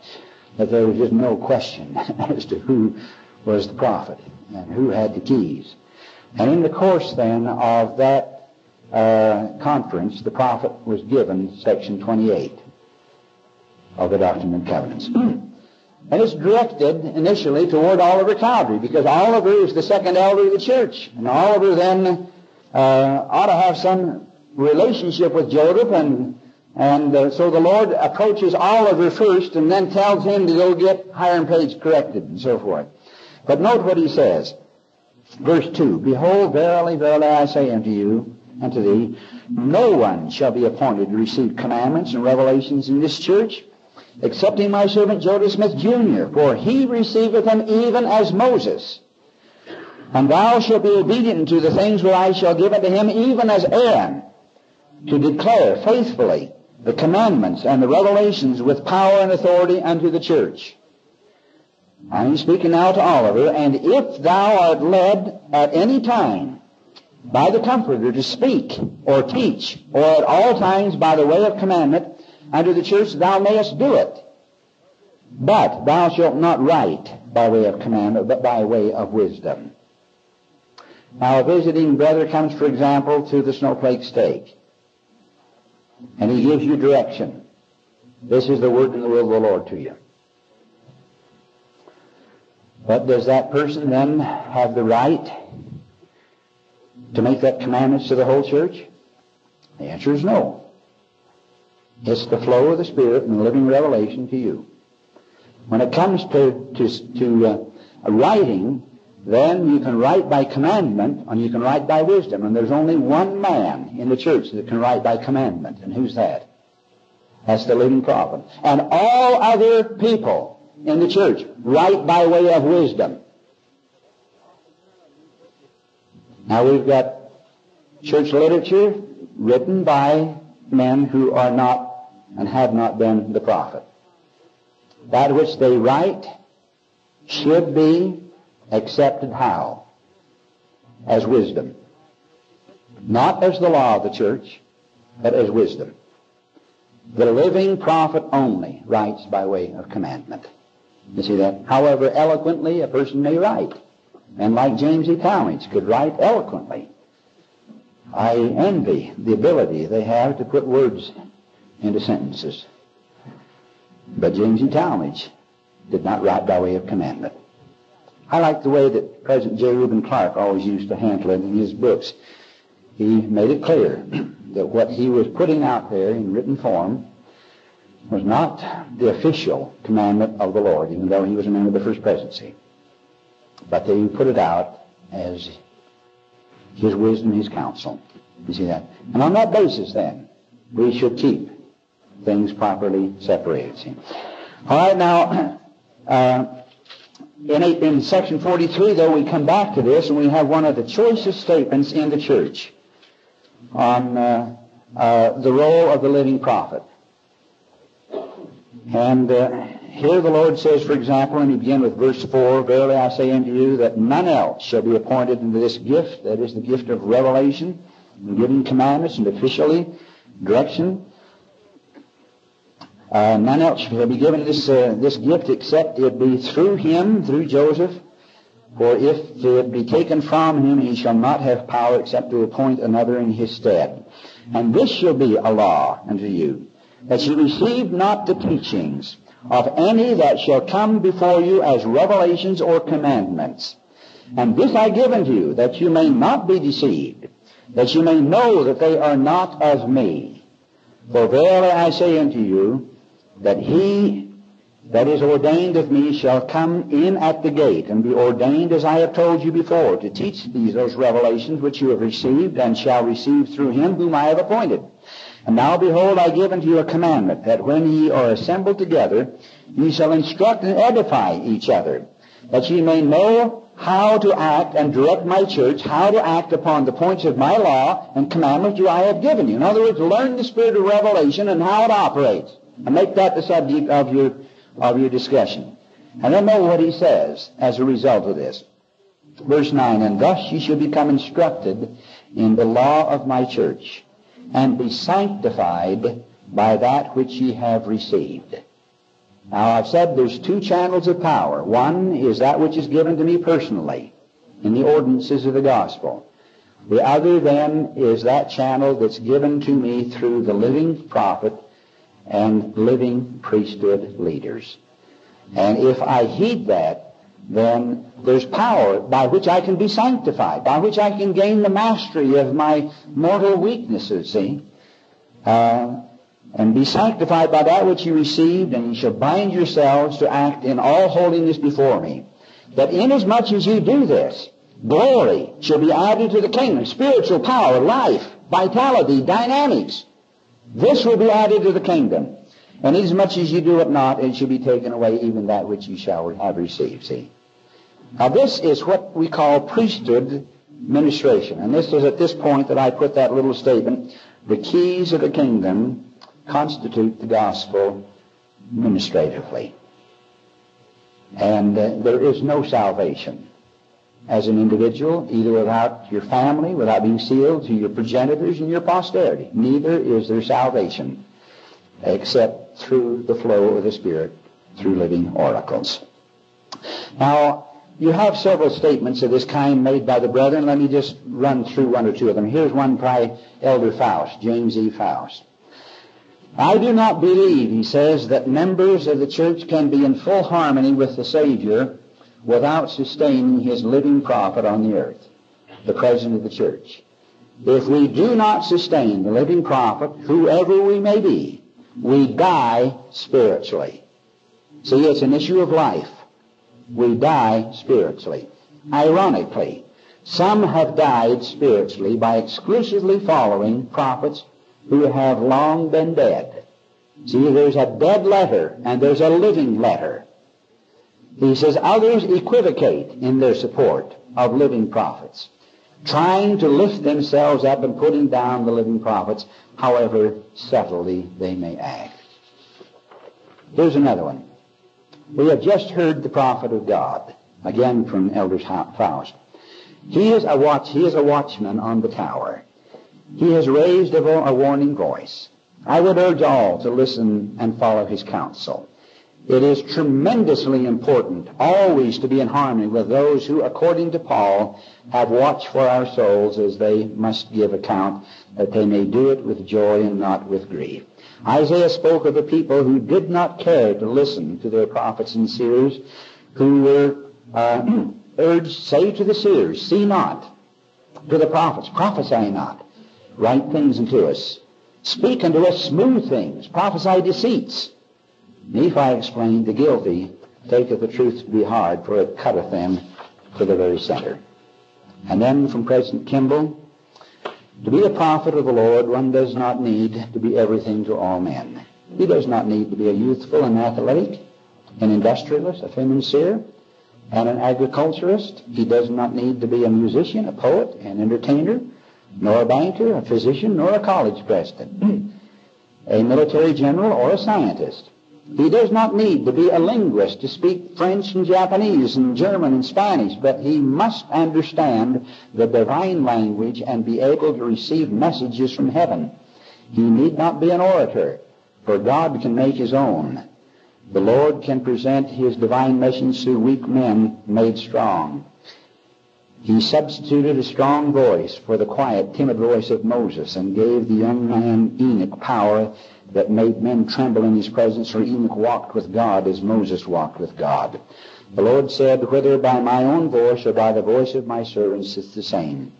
that there was just no question as to who was the prophet and who had the keys. And in the course then of that uh, conference, the prophet was given section 28 of the Doctrine and Covenants. And it's directed initially toward Oliver Cowdery because Oliver is the second elder of the church. And Oliver then uh, ought to have some relationship with Joseph and and uh, so the Lord approaches Oliver first and then tells him to go get Hiram Page corrected and so forth. But note what he says. Verse 2, Behold, verily, verily, I say unto you, unto thee, no one shall be appointed to receive commandments and revelations in this church, excepting my servant Joseph Smith Jr., for he receiveth them even as Moses. And thou shalt be obedient to the things which I shall give unto him, even as Aaron, to declare faithfully the commandments and the revelations with power and authority unto the church. I'm speaking now to Oliver, and if thou art led at any time by the Comforter to speak or teach, or at all times by the way of commandment, unto the church, thou mayest do it. But thou shalt not write by way of commandment, but by way of wisdom. Now, a visiting brother comes, for example, to the snowflake stake, and he gives you direction. This is the word and the will of the Lord to you. But does that person then have the right to make that commandments to the whole church? The answer is no. It's the flow of the Spirit and the living revelation to you. When it comes to, to, to uh, writing, then you can write by commandment and you can write by wisdom. And there's only one man in the church that can write by commandment. And who's that? That's the living prophet. And all other people in the church write by way of wisdom. Now we've got church literature written by men who are not and have not been the prophet. That which they write should be accepted how? As wisdom. Not as the law of the church, but as wisdom. The living prophet only writes by way of commandment. You see that? However eloquently a person may write. And like James E. Talmage could write eloquently. I envy the ability they have to put words into sentences. But James E. Talmage did not write by way of commandment. I like the way that President J. Reuben Clark always used to handle it in his books. He made it clear that what he was putting out there in written form was not the official commandment of the Lord, even though he was a member of the first presidency. But they put it out as his wisdom, his counsel. You see that? And on that basis, then, we should keep things properly separated. See? All right, now, uh, in, in section 43, though, we come back to this, and we have one of the choicest statements in the church on uh, uh, the role of the living prophet. And uh, here the Lord says, for example, and he begin with verse 4, Verily I say unto you that none else shall be appointed unto this gift, that is the gift of revelation, giving commandments and officially direction. Uh, none else shall be given this, uh, this gift except it be through him, through Joseph. For if it be taken from him, he shall not have power except to appoint another in his stead. And this shall be a law unto you, that ye receive not the teachings of any that shall come before you as revelations or commandments. And this I give unto you, that you may not be deceived, that you may know that they are not of me. For verily I say unto you, that he that is ordained of me shall come in at the gate and be ordained as I have told you before to teach these those revelations which you have received and shall receive through him whom I have appointed. And now behold, I give unto you a commandment, that when ye are assembled together, ye shall instruct and edify each other, that ye may know how to act and direct my church, how to act upon the points of my law and commandments which I have given you. In other words, learn the spirit of revelation and how it operates. And make that the subject of your, of your discussion. And then know what he says as a result of this. Verse 9, And thus ye shall become instructed in the law of my church and be sanctified by that which ye have received. Now I've said there's two channels of power. One is that which is given to me personally in the ordinances of the gospel. The other then is that channel that's given to me through the living prophet and living priesthood leaders. And if I heed that, then there's power by which I can be sanctified, by which I can gain the mastery of my mortal weaknesses, see? Uh, and be sanctified by that which you received, and you shall bind yourselves to act in all holiness before me. That inasmuch as you do this, glory shall be added to the kingdom, spiritual power, life, vitality, dynamics. This will be added to the kingdom. And inasmuch as you do it not, it shall be taken away even that which you shall have received. See? Now this is what we call priesthood ministration. And this is at this point that I put that little statement, the keys of the kingdom constitute the gospel administratively. And uh, there is no salvation as an individual, either without your family, without being sealed to your progenitors and your posterity. Neither is there salvation except through the flow of the Spirit through living oracles. Now, you have several statements of this kind made by the brethren. Let me just run through one or two of them. Here's one by Elder Faust, James E. Faust. I do not believe, he says, that members of the church can be in full harmony with the Savior without sustaining his living prophet on the earth, the president of the church. If we do not sustain the living prophet, whoever we may be, we die spiritually. See, it's an issue of life. We die spiritually. Ironically, some have died spiritually by exclusively following prophets who have long been dead. See, there's a dead letter and there's a living letter. He says others equivocate in their support of living prophets, trying to lift themselves up and putting down the living prophets, however subtly they may act. Here's another one. We have just heard the prophet of God, again from Elder Faust. He is a watch, he is a watchman on the tower. He has raised a, a warning voice. I would urge all to listen and follow his counsel. It is tremendously important always to be in harmony with those who, according to Paul, have watched for our souls as they must give account, that they may do it with joy and not with grief. Isaiah spoke of a people who did not care to listen to their prophets and seers, who were uh, urged, say to the seers, see not, to the prophets, prophesy not write things unto us. Speak unto us smooth things. Prophesy deceits. Nephi explained, the guilty taketh the truth to be hard, for it cutteth them to the very center. And then from President Kimball, to be a prophet of the Lord, one does not need to be everything to all men. He does not need to be a youthful and athletic, an industrialist, a financier, and an agriculturist. He does not need to be a musician, a poet, an entertainer, nor a banker, a physician, nor a college president, a military general, or a scientist. He does not need to be a linguist to speak French and Japanese and German and Spanish, but he must understand the divine language and be able to receive messages from heaven. He need not be an orator, for God can make his own. The Lord can present his divine message through weak men made strong. He substituted a strong voice for the quiet, timid voice of Moses and gave the young man Enoch power that made men tremble in his presence, for Enoch walked with God as Moses walked with God. The Lord said, Whether by my own voice or by the voice of my servants, it's the same.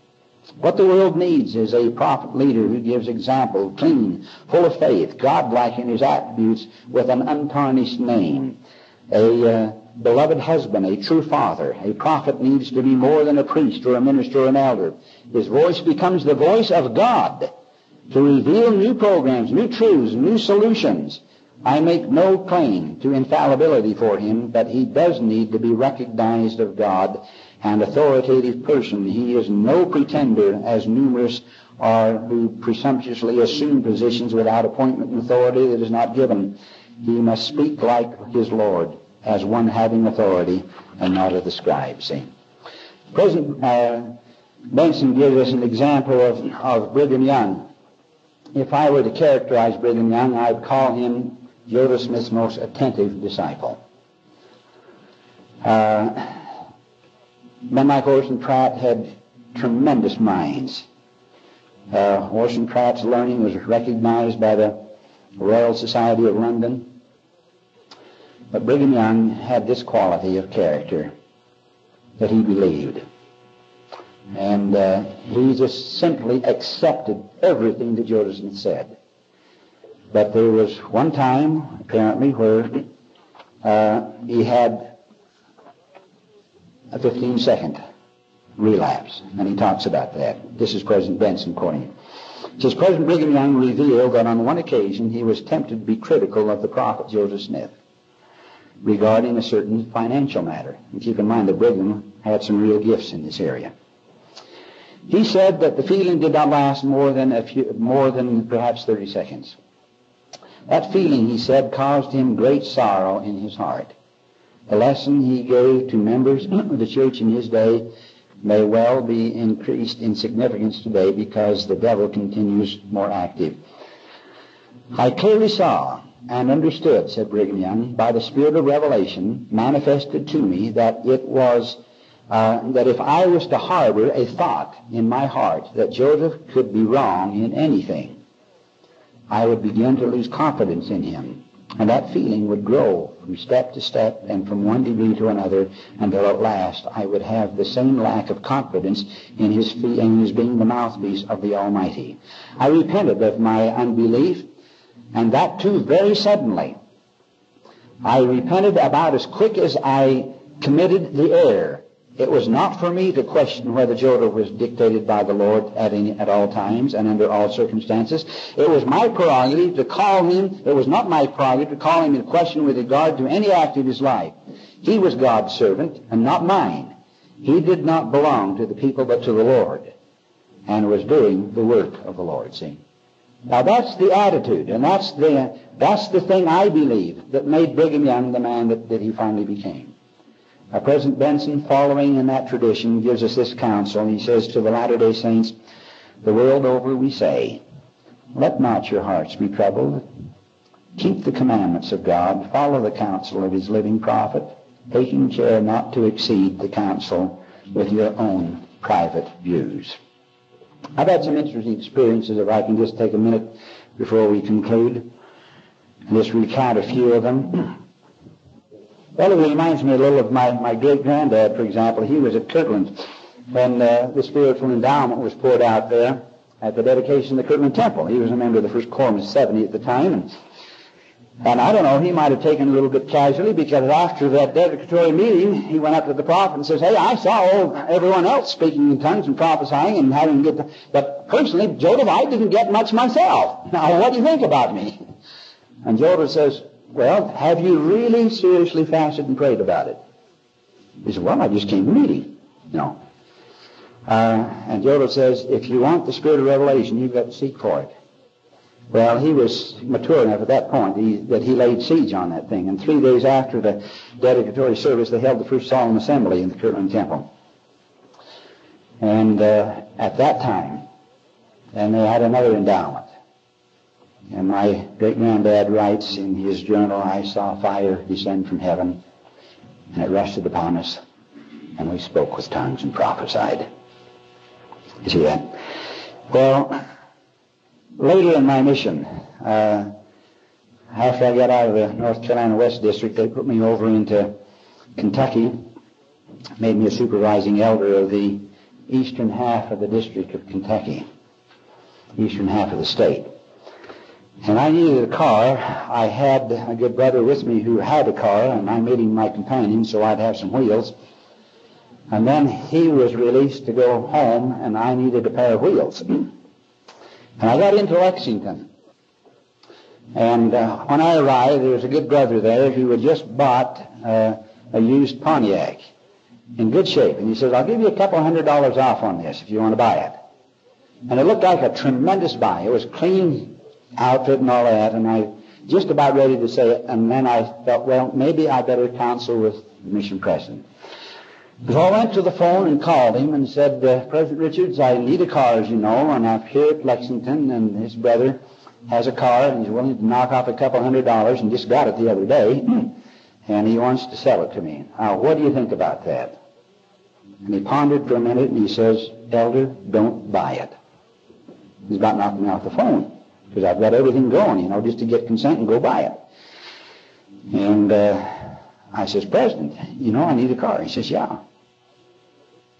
What the world needs is a prophet leader who gives example, clean, full of faith, godlike in his attributes, with an untarnished name. A uh, beloved husband, a true father. A prophet needs to be more than a priest or a minister or an elder. His voice becomes the voice of God to reveal new programs, new truths, new solutions. I make no claim to infallibility for him, but he does need to be recognized of God and authoritative person. He is no pretender as numerous are who presumptuously assume positions without appointment and authority that is not given. He must speak like his Lord as one having authority and not of the scribes. See? President uh, Benson gives us an example of, of Brigham Young. If I were to characterize Brigham Young, I'd call him Joseph Smith's most attentive disciple. Uh, men like Orson Pratt had tremendous minds. Uh, Orson Pratt's learning was recognized by the Royal Society of London. But Brigham Young had this quality of character that he believed. And uh, he just simply accepted everything that Joseph Smith said. But there was one time, apparently, where uh, he had a 15 second relapse, and he talks about that. This is President Benson quoting. It says President Brigham Young revealed that on one occasion he was tempted to be critical of the prophet Joseph Smith regarding a certain financial matter. And keep in mind that Brigham had some real gifts in this area. He said that the feeling did not last more than a few, more than perhaps 30 seconds. That feeling, he said, caused him great sorrow in his heart. The lesson he gave to members of the church in his day may well be increased in significance today because the devil continues more active. I clearly saw and understood, said Brigham Young, by the Spirit of revelation manifested to me that it was uh, that if I was to harbor a thought in my heart that Joseph could be wrong in anything, I would begin to lose confidence in him. And that feeling would grow from step to step and from one degree to another until at last I would have the same lack of confidence in his, in his being the mouthpiece of the Almighty. I repented of my unbelief and that too very suddenly. I repented about as quick as I committed the error. It was not for me to question whether Joseph was dictated by the Lord at, any, at all times and under all circumstances. It was my prerogative to call him, it was not my prerogative to call him in question with regard to any act of his life. He was God's servant and not mine. He did not belong to the people but to the Lord and was doing the work of the Lord, see. Now that's the attitude, and that's the, that's the thing I believe that made Brigham Young the man that, that he finally became. Now, President Benson, following in that tradition, gives us this counsel. He says to the Latter-day Saints, the world over we say, let not your hearts be troubled. Keep the commandments of God. Follow the counsel of his living prophet, taking care not to exceed the counsel with your own private views. I've had some interesting experiences, if I can just take a minute before we conclude, and just recount a few of them. Well, it reminds me a little of my, my great-granddad, for example. He was at Kirtland when uh, the spiritual endowment was poured out there at the dedication of the Kirtland Temple. He was a member of the First Quorum, of 70 at the time, and and I don't know, he might have taken it a little bit casually because after that dedicatory meeting, he went up to the prophet and says, hey, I saw everyone else speaking in tongues and prophesying and having good, but personally, Joseph, I didn't get much myself. Now, what do you think about me? And Joseph says, well, have you really seriously fasted and prayed about it? He said, well, I just came to meeting. No. Uh, and Joseph says, if you want the spirit of revelation, you've got to seek for it. Well, he was mature enough at that point he, that he laid siege on that thing. And three days after the dedicatory service, they held the first solemn assembly in the Kirtland Temple. And uh, at that time, and they had another endowment. And my great granddad writes in his journal, I saw fire descend from heaven, and it rested upon us, and we spoke with tongues and prophesied. You see that? Well, later in my mission, uh, after I got out of the North Carolina West District, they put me over into Kentucky, made me a supervising elder of the eastern half of the District of Kentucky, eastern half of the state. And I needed a car. I had a good brother with me who had a car, and I made him my companion so I'd have some wheels. And then he was released to go home, and I needed a pair of wheels. and I got into Lexington. And uh, when I arrived, there was a good brother there who had just bought uh, a used Pontiac in good shape. And he says, I'll give you a couple hundred dollars off on this if you want to buy it. And it looked like a tremendous buy. It was clean outfit and all that, and I just about ready to say it, and then I thought, well, maybe I better counsel with the mission president. So I went to the phone and called him and said, uh, President Richards, I need a car, as you know, and I'm here at Lexington, and his brother has a car, and he's willing to knock off a couple hundred dollars, and just got it the other day, and he wants to sell it to me. Now, what do you think about that? And he pondered for a minute, and he says, Elder, don't buy it. He's about knocking off the phone, because I've got everything going, you know, just to get consent and go buy it. And uh, I says, President, you know, I need a car. He says, yeah.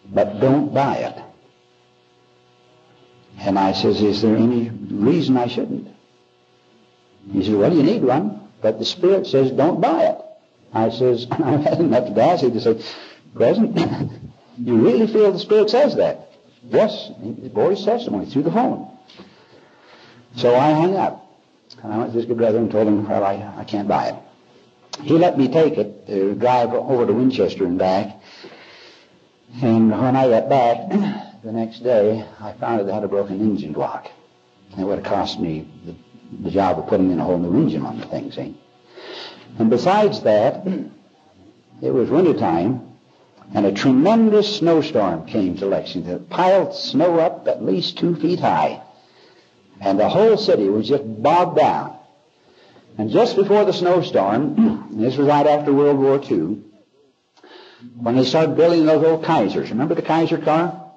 But don't buy it. And I says, is there any reason I shouldn't? He says, well, you need one, but the Spirit says don't buy it. I says, I've had enough audacity to say, President, you really feel the Spirit says that? Yes, his testimony through the phone. So I hung up. And I went to this good brother and told him, well, I, I can't buy it. He let me take it drive over to Winchester and back. And when I got back the next day, I found it had a broken engine block. It would have cost me the, the job of putting in a whole new engine on the thing, see? And besides that, it was wintertime, and a tremendous snowstorm came to Lexington. It piled snow up at least two feet high. And the whole city was just bogged down. And just before the snowstorm, this was right after World War II, when they started building those old Kaisers. Remember the Kaiser car?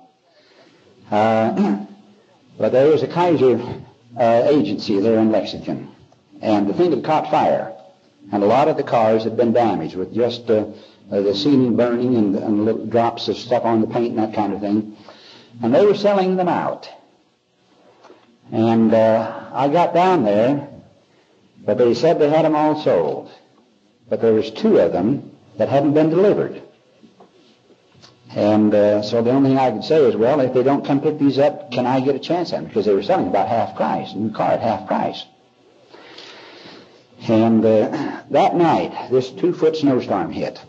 Uh, but there was a Kaiser uh, agency there in Lexington. And the thing had caught fire. And a lot of the cars had been damaged with just uh, uh, the ceiling burning and, and little drops of stuff on the paint and that kind of thing. And they were selling them out. And uh, I got down there, but they said they had them all sold. But there was two of them that hadn't been delivered. And uh, so the only thing I could say is, well, if they don't come pick these up, can I get a chance at them? Because they were selling about half price, new car at half price. And uh, that night, this two-foot snowstorm hit.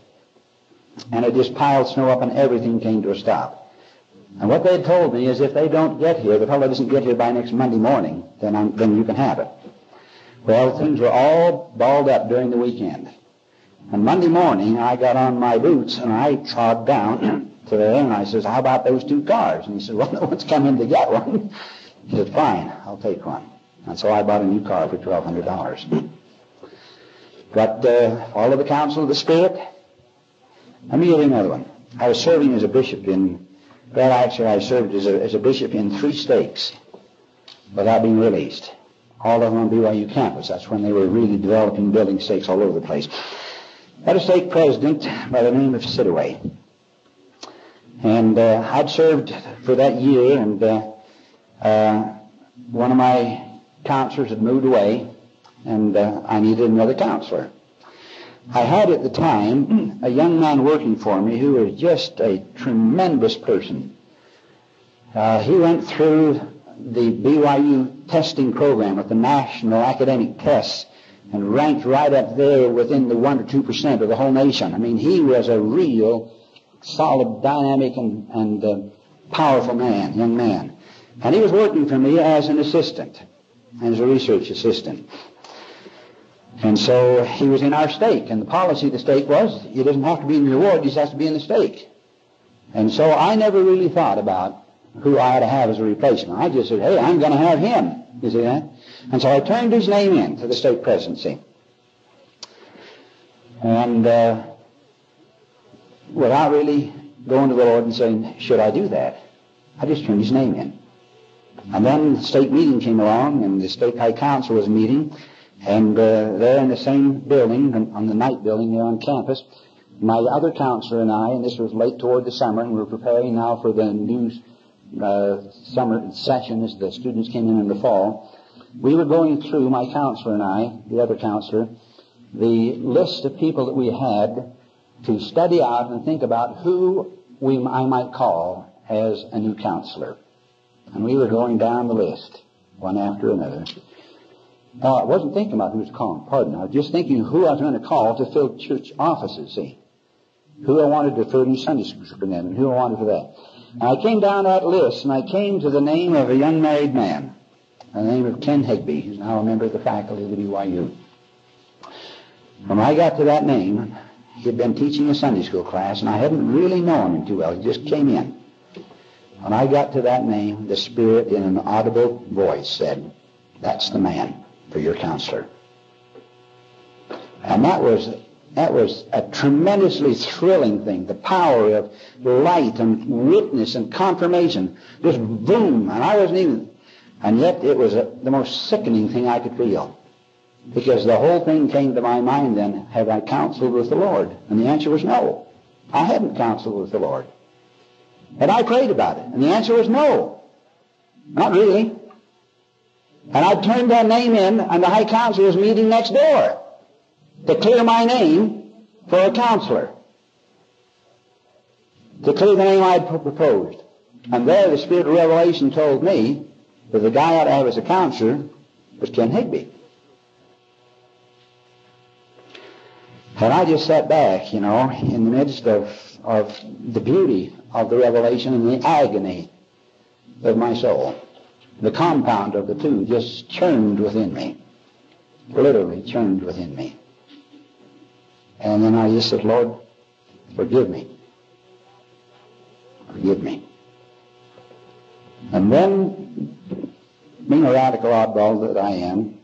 And it just piled snow up and everything came to a stop. And what they told me is if they don't get here, the fellow doesn't get here by next Monday morning, then, I'm, then you can have it. Well, things were all balled up during the weekend. And Monday morning, I got on my boots and I trod down to there and I says, how about those two cars? And he said, well, no one's come in to get one. He said, fine, I'll take one. And so I bought a new car for $1,200. But uh, follow the counsel of the Spirit. Let me give you another one. I was serving as a bishop in, well, actually I served as a, as a bishop in three stakes without being released. All of them on BYU campus. That's when they were really developing building stakes all over the place. Had a stake president by the name of Sidaway. And uh, I'd served for that year, and uh, uh, one of my counselors had moved away, and uh, I needed another counselor. I had at the time a young man working for me who was just a tremendous person. Uh, he went through the BYU testing program with the national academic tests and ranked right up there within the 1 or 2% of the whole nation. I mean, he was a real solid, dynamic, and, and uh, powerful man, young man. And he was working for me as an assistant. and as a research assistant. And so he was in our stake, and the policy of the stake was he doesn't have to be in your ward, he just has to be in the stake. And so I never really thought about who I ought to have as a replacement. I just said, hey, I'm going to have him. You see that? And so I turned his name in to the stake presidency. And uh, without really going to the Lord and saying, should I do that? I just turned his name in. And then the stake meeting came along, and the stake high council was meeting, and uh, there in the same building, on the Knight building there on campus, my other counselor and I, and this was late toward the summer, and we were preparing now for the new uh, summer session as the students came in in the fall. We were going through, my counselor and I, the other counselor, the list of people that we had to study out and think about who we, I might call as a new counselor. And we were going down the list, one after another. I wasn't thinking about who to call, pardon. I was just thinking who I was going to call to fill church offices, see. Who I wanted to furnish Sunday school superintendent, who I wanted for that. And I came down that list, and I came to the name of a young married man, the name of Ken Higby, who's now a member of the faculty of the BYU. When I got to that name, he had been teaching a Sunday school class, and I hadn't really known him too well. He just came in. When I got to that name, the Spirit in an audible voice said, That's the man for your counselor. And that was that was a tremendously thrilling thing. The power of light and witness and confirmation. Just boom. And I wasn't even, and yet it was a, the most sickening thing I could feel. Because the whole thing came to my mind then, have I counseled with the Lord? And the answer was no. I hadn't counseled with the Lord. And I prayed about it. And the answer was no. Not really. And I turned that name in, and the High Council was meeting next door to clear my name for a counselor. To clear the name I had proposed. And there the Spirit of Revelation told me that the guy I ought to have as a counselor was Ken Higby. And I just sat back, you know, in the midst of, of the beauty of the revelation and the agony of my soul. The compound of the two just churned within me. Literally churned within me. And then I just said, Lord, forgive me. Forgive me. And then, being a radical oddball that I am,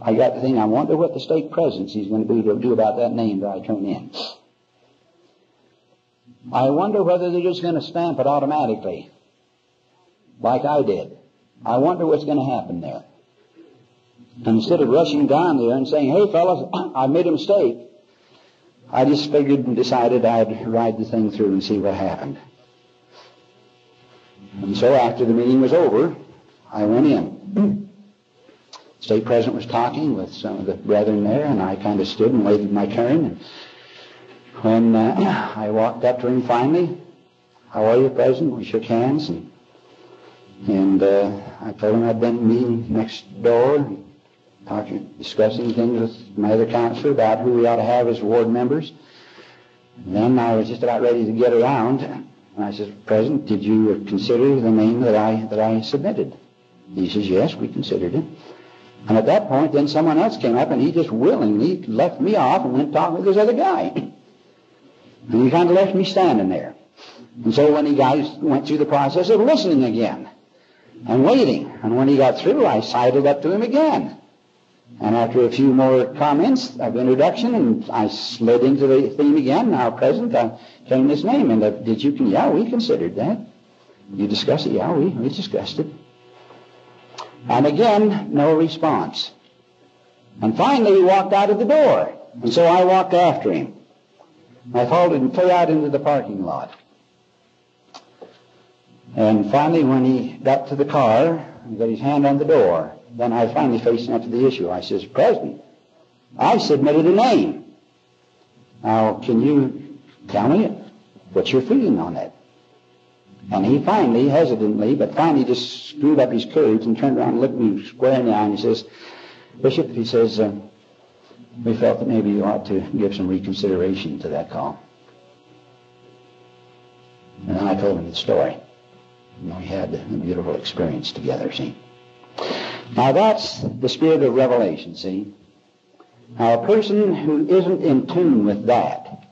I got to think, I wonder what the stake presidency is going to be to do about that name that I turn in. I wonder whether they're just going to stamp it automatically, like I did. I wonder what's going to happen there. And instead of rushing down there and saying, hey fellas, I made a mistake, I just figured and decided I'd ride the thing through and see what happened. And so after the meeting was over, I went in. Stake president was talking with some of the brethren there, and I kind of stood and waited my turn. And when uh, I walked up to him finally, how are you, President? We shook hands, and and uh, I told him I'd been meeting next door, talking, discussing things with my other counselor about who we ought to have as ward members. And then I was just about ready to get around, and I said, President, did you consider the name that I that I submitted? He says, Yes, we considered it. And at that point, then someone else came up, and he just willingly left me off and went talking with this other guy. And he kind of left me standing there. And so when he guys went through the process of listening again and waiting, and when he got through, I sidled up to him again. And after a few more comments of introduction, and I slid into the theme again, now present, I came his name. And did you, yeah, we considered that. You discussed it? Yeah, we, we discussed it. And again, no response. And finally, he walked out of the door. And so I walked after him. I followed him clear out into the parking lot. And finally, when he got to the car, he got his hand on the door. Then I finally faced him up to the issue. I says, President, I submitted a name. Now, can you tell me what's your feeling on that? And he finally, hesitantly, but finally just screwed up his courage and turned around and looked me square in the eye and he says, Bishop, he says, uh, we felt that maybe you ought to give some reconsideration to that call. And I told him the story. We had a beautiful experience together, see. Now that's the spirit of revelation, see? Now a person who isn't in tune with that,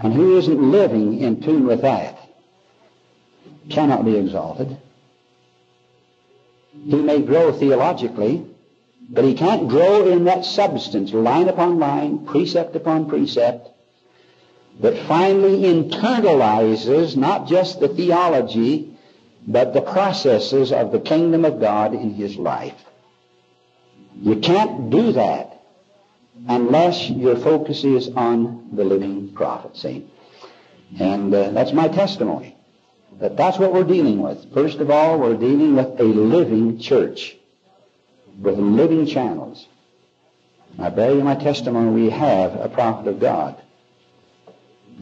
and who isn't living in tune with that, cannot be exalted. He may grow theologically, but he can't grow in that substance, line upon line, precept upon precept, that finally internalizes not just the theology, but the processes of the kingdom of God in his life. You can't do that unless your focus is on the living prophet, see? And uh, that's my testimony. That that's what we're dealing with. First of all, we're dealing with a living church with living channels. I bear you my testimony, we have a prophet of God.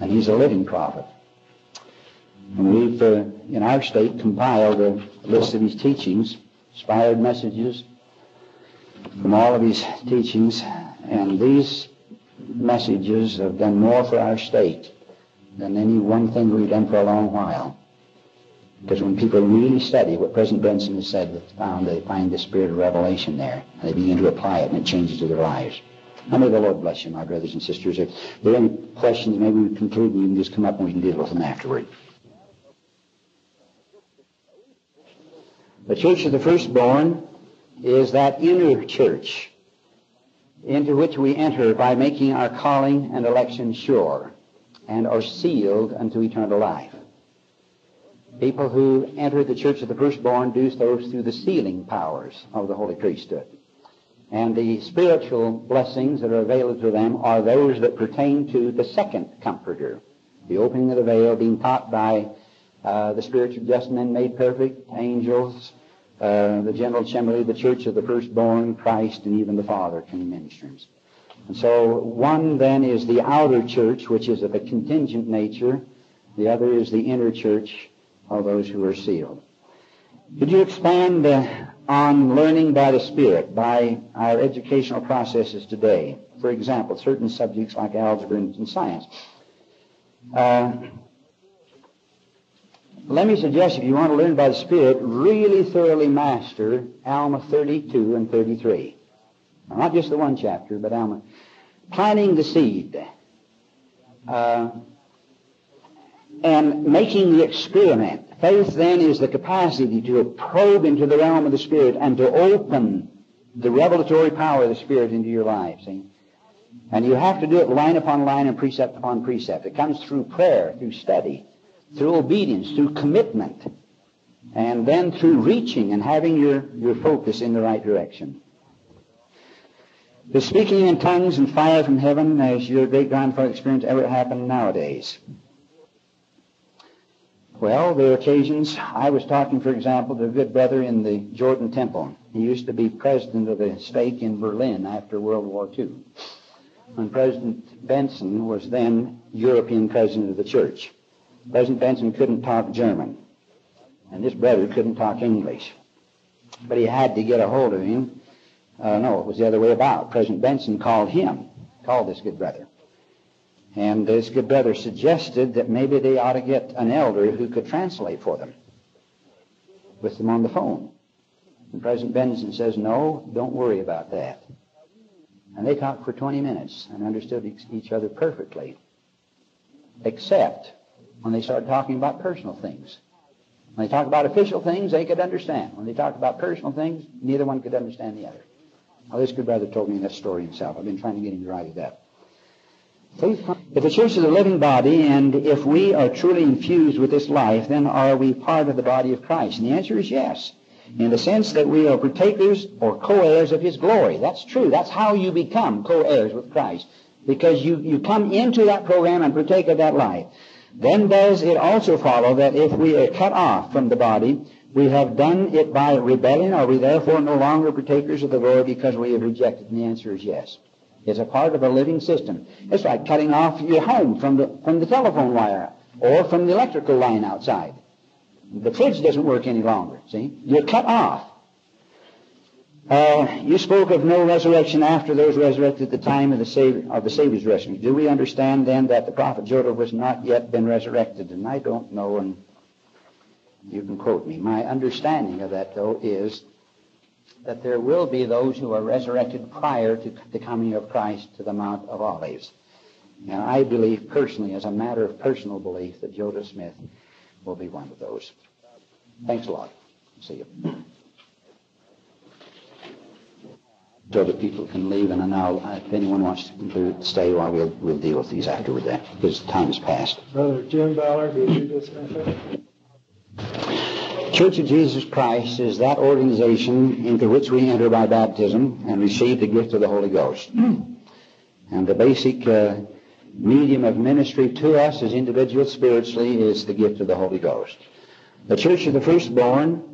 And he's a living prophet. And we've, uh, in our stake, compiled a list of his teachings, inspired messages from all of his teachings. And these messages have done more for our stake than any one thing we've done for a long while. Because when people really study what President Benson has said, they found they find the spirit of revelation there. And they begin to apply it, and it changes their lives. Now may the Lord bless you, my brothers and sisters. If there are any questions, maybe we conclude and you can just come up and we can deal with them afterward. The church of the firstborn is that inner church into which we enter by making our calling and election sure and are sealed unto eternal life. People who enter the church of the firstborn do so through the sealing powers of the holy priesthood. And the spiritual blessings that are available to them are those that pertain to the second comforter, the opening of the veil, being taught by uh, the spiritual just men made perfect, angels, uh, the general assembly, the church of the firstborn, Christ, and even the Father can ministers. And so one then is the outer church, which is of a contingent nature. The other is the inner church, of those who are sealed. Could you expand uh, on learning by the Spirit, by our educational processes today? For example, certain subjects like algebra and science. Uh, let me suggest if you want to learn by the Spirit, really thoroughly master Alma 32 and 33. Now, not just the one chapter, but Alma. Planting the seed. Uh, and making the experiment. Faith then is the capacity to probe into the realm of the Spirit and to open the revelatory power of the Spirit into your life. See? And you have to do it line upon line and precept upon precept. It comes through prayer, through study, through obedience, through commitment, and then through reaching and having your, your focus in the right direction. The speaking in tongues and fire from heaven, as your great grandfather experienced, ever happen nowadays. Well, there are occasions. I was talking, for example, to a good brother in the Jordan Temple. He used to be president of the stake in Berlin after World War II. When President Benson was then European president of the church. President Benson couldn't talk German, and this brother couldn't talk English. But he had to get a hold of him. Uh, no, it was the other way about. President Benson called him, called this good brother. And this good brother suggested that maybe they ought to get an elder who could translate for them with them on the phone. And President Benson says, no, don't worry about that. And they talked for 20 minutes and understood each other perfectly, except when they started talking about personal things. When they talked about official things, they could understand. When they talked about personal things, neither one could understand the other. Well, this good brother told me that story himself. I've been trying to get him to write it up. If the church is a living body, and if we are truly infused with this life, then are we part of the body of Christ? And the answer is yes. In the sense that we are partakers or co-heirs of His glory. That's true. That's how you become co-heirs with Christ. Because you, you come into that program and partake of that life. Then does it also follow that if we are cut off from the body, we have done it by rebellion? Are we therefore no longer partakers of the glory because we have rejected? And the answer is yes It's a part of a living system. It's like cutting off your home from the, from the telephone wire or from the electrical line outside. The fridge doesn't work any longer, see? You're cut off. Uh, you spoke of no resurrection after those resurrected at the time of the, Savior, of the Savior's resurrection. Do we understand then that the prophet Joseph was not yet been resurrected? And I don't know, and you can quote me. My understanding of that, though, is that there will be those who are resurrected prior to the coming of Christ to the Mount of Olives. And I believe personally, as a matter of personal belief, that Joseph Smith will be one of those. Thanks a lot. See you. So that people can leave, and now if anyone wants to conclude, stay while we'll, we'll deal with these afterward then, because time has passed. Brother Jim Ballard, will you dismiss Church of Jesus Christ is that organization into which we enter by baptism and receive the gift of the Holy Ghost. And the basic uh, medium of ministry to us as individuals spiritually is the gift of the Holy Ghost. The Church of the Firstborn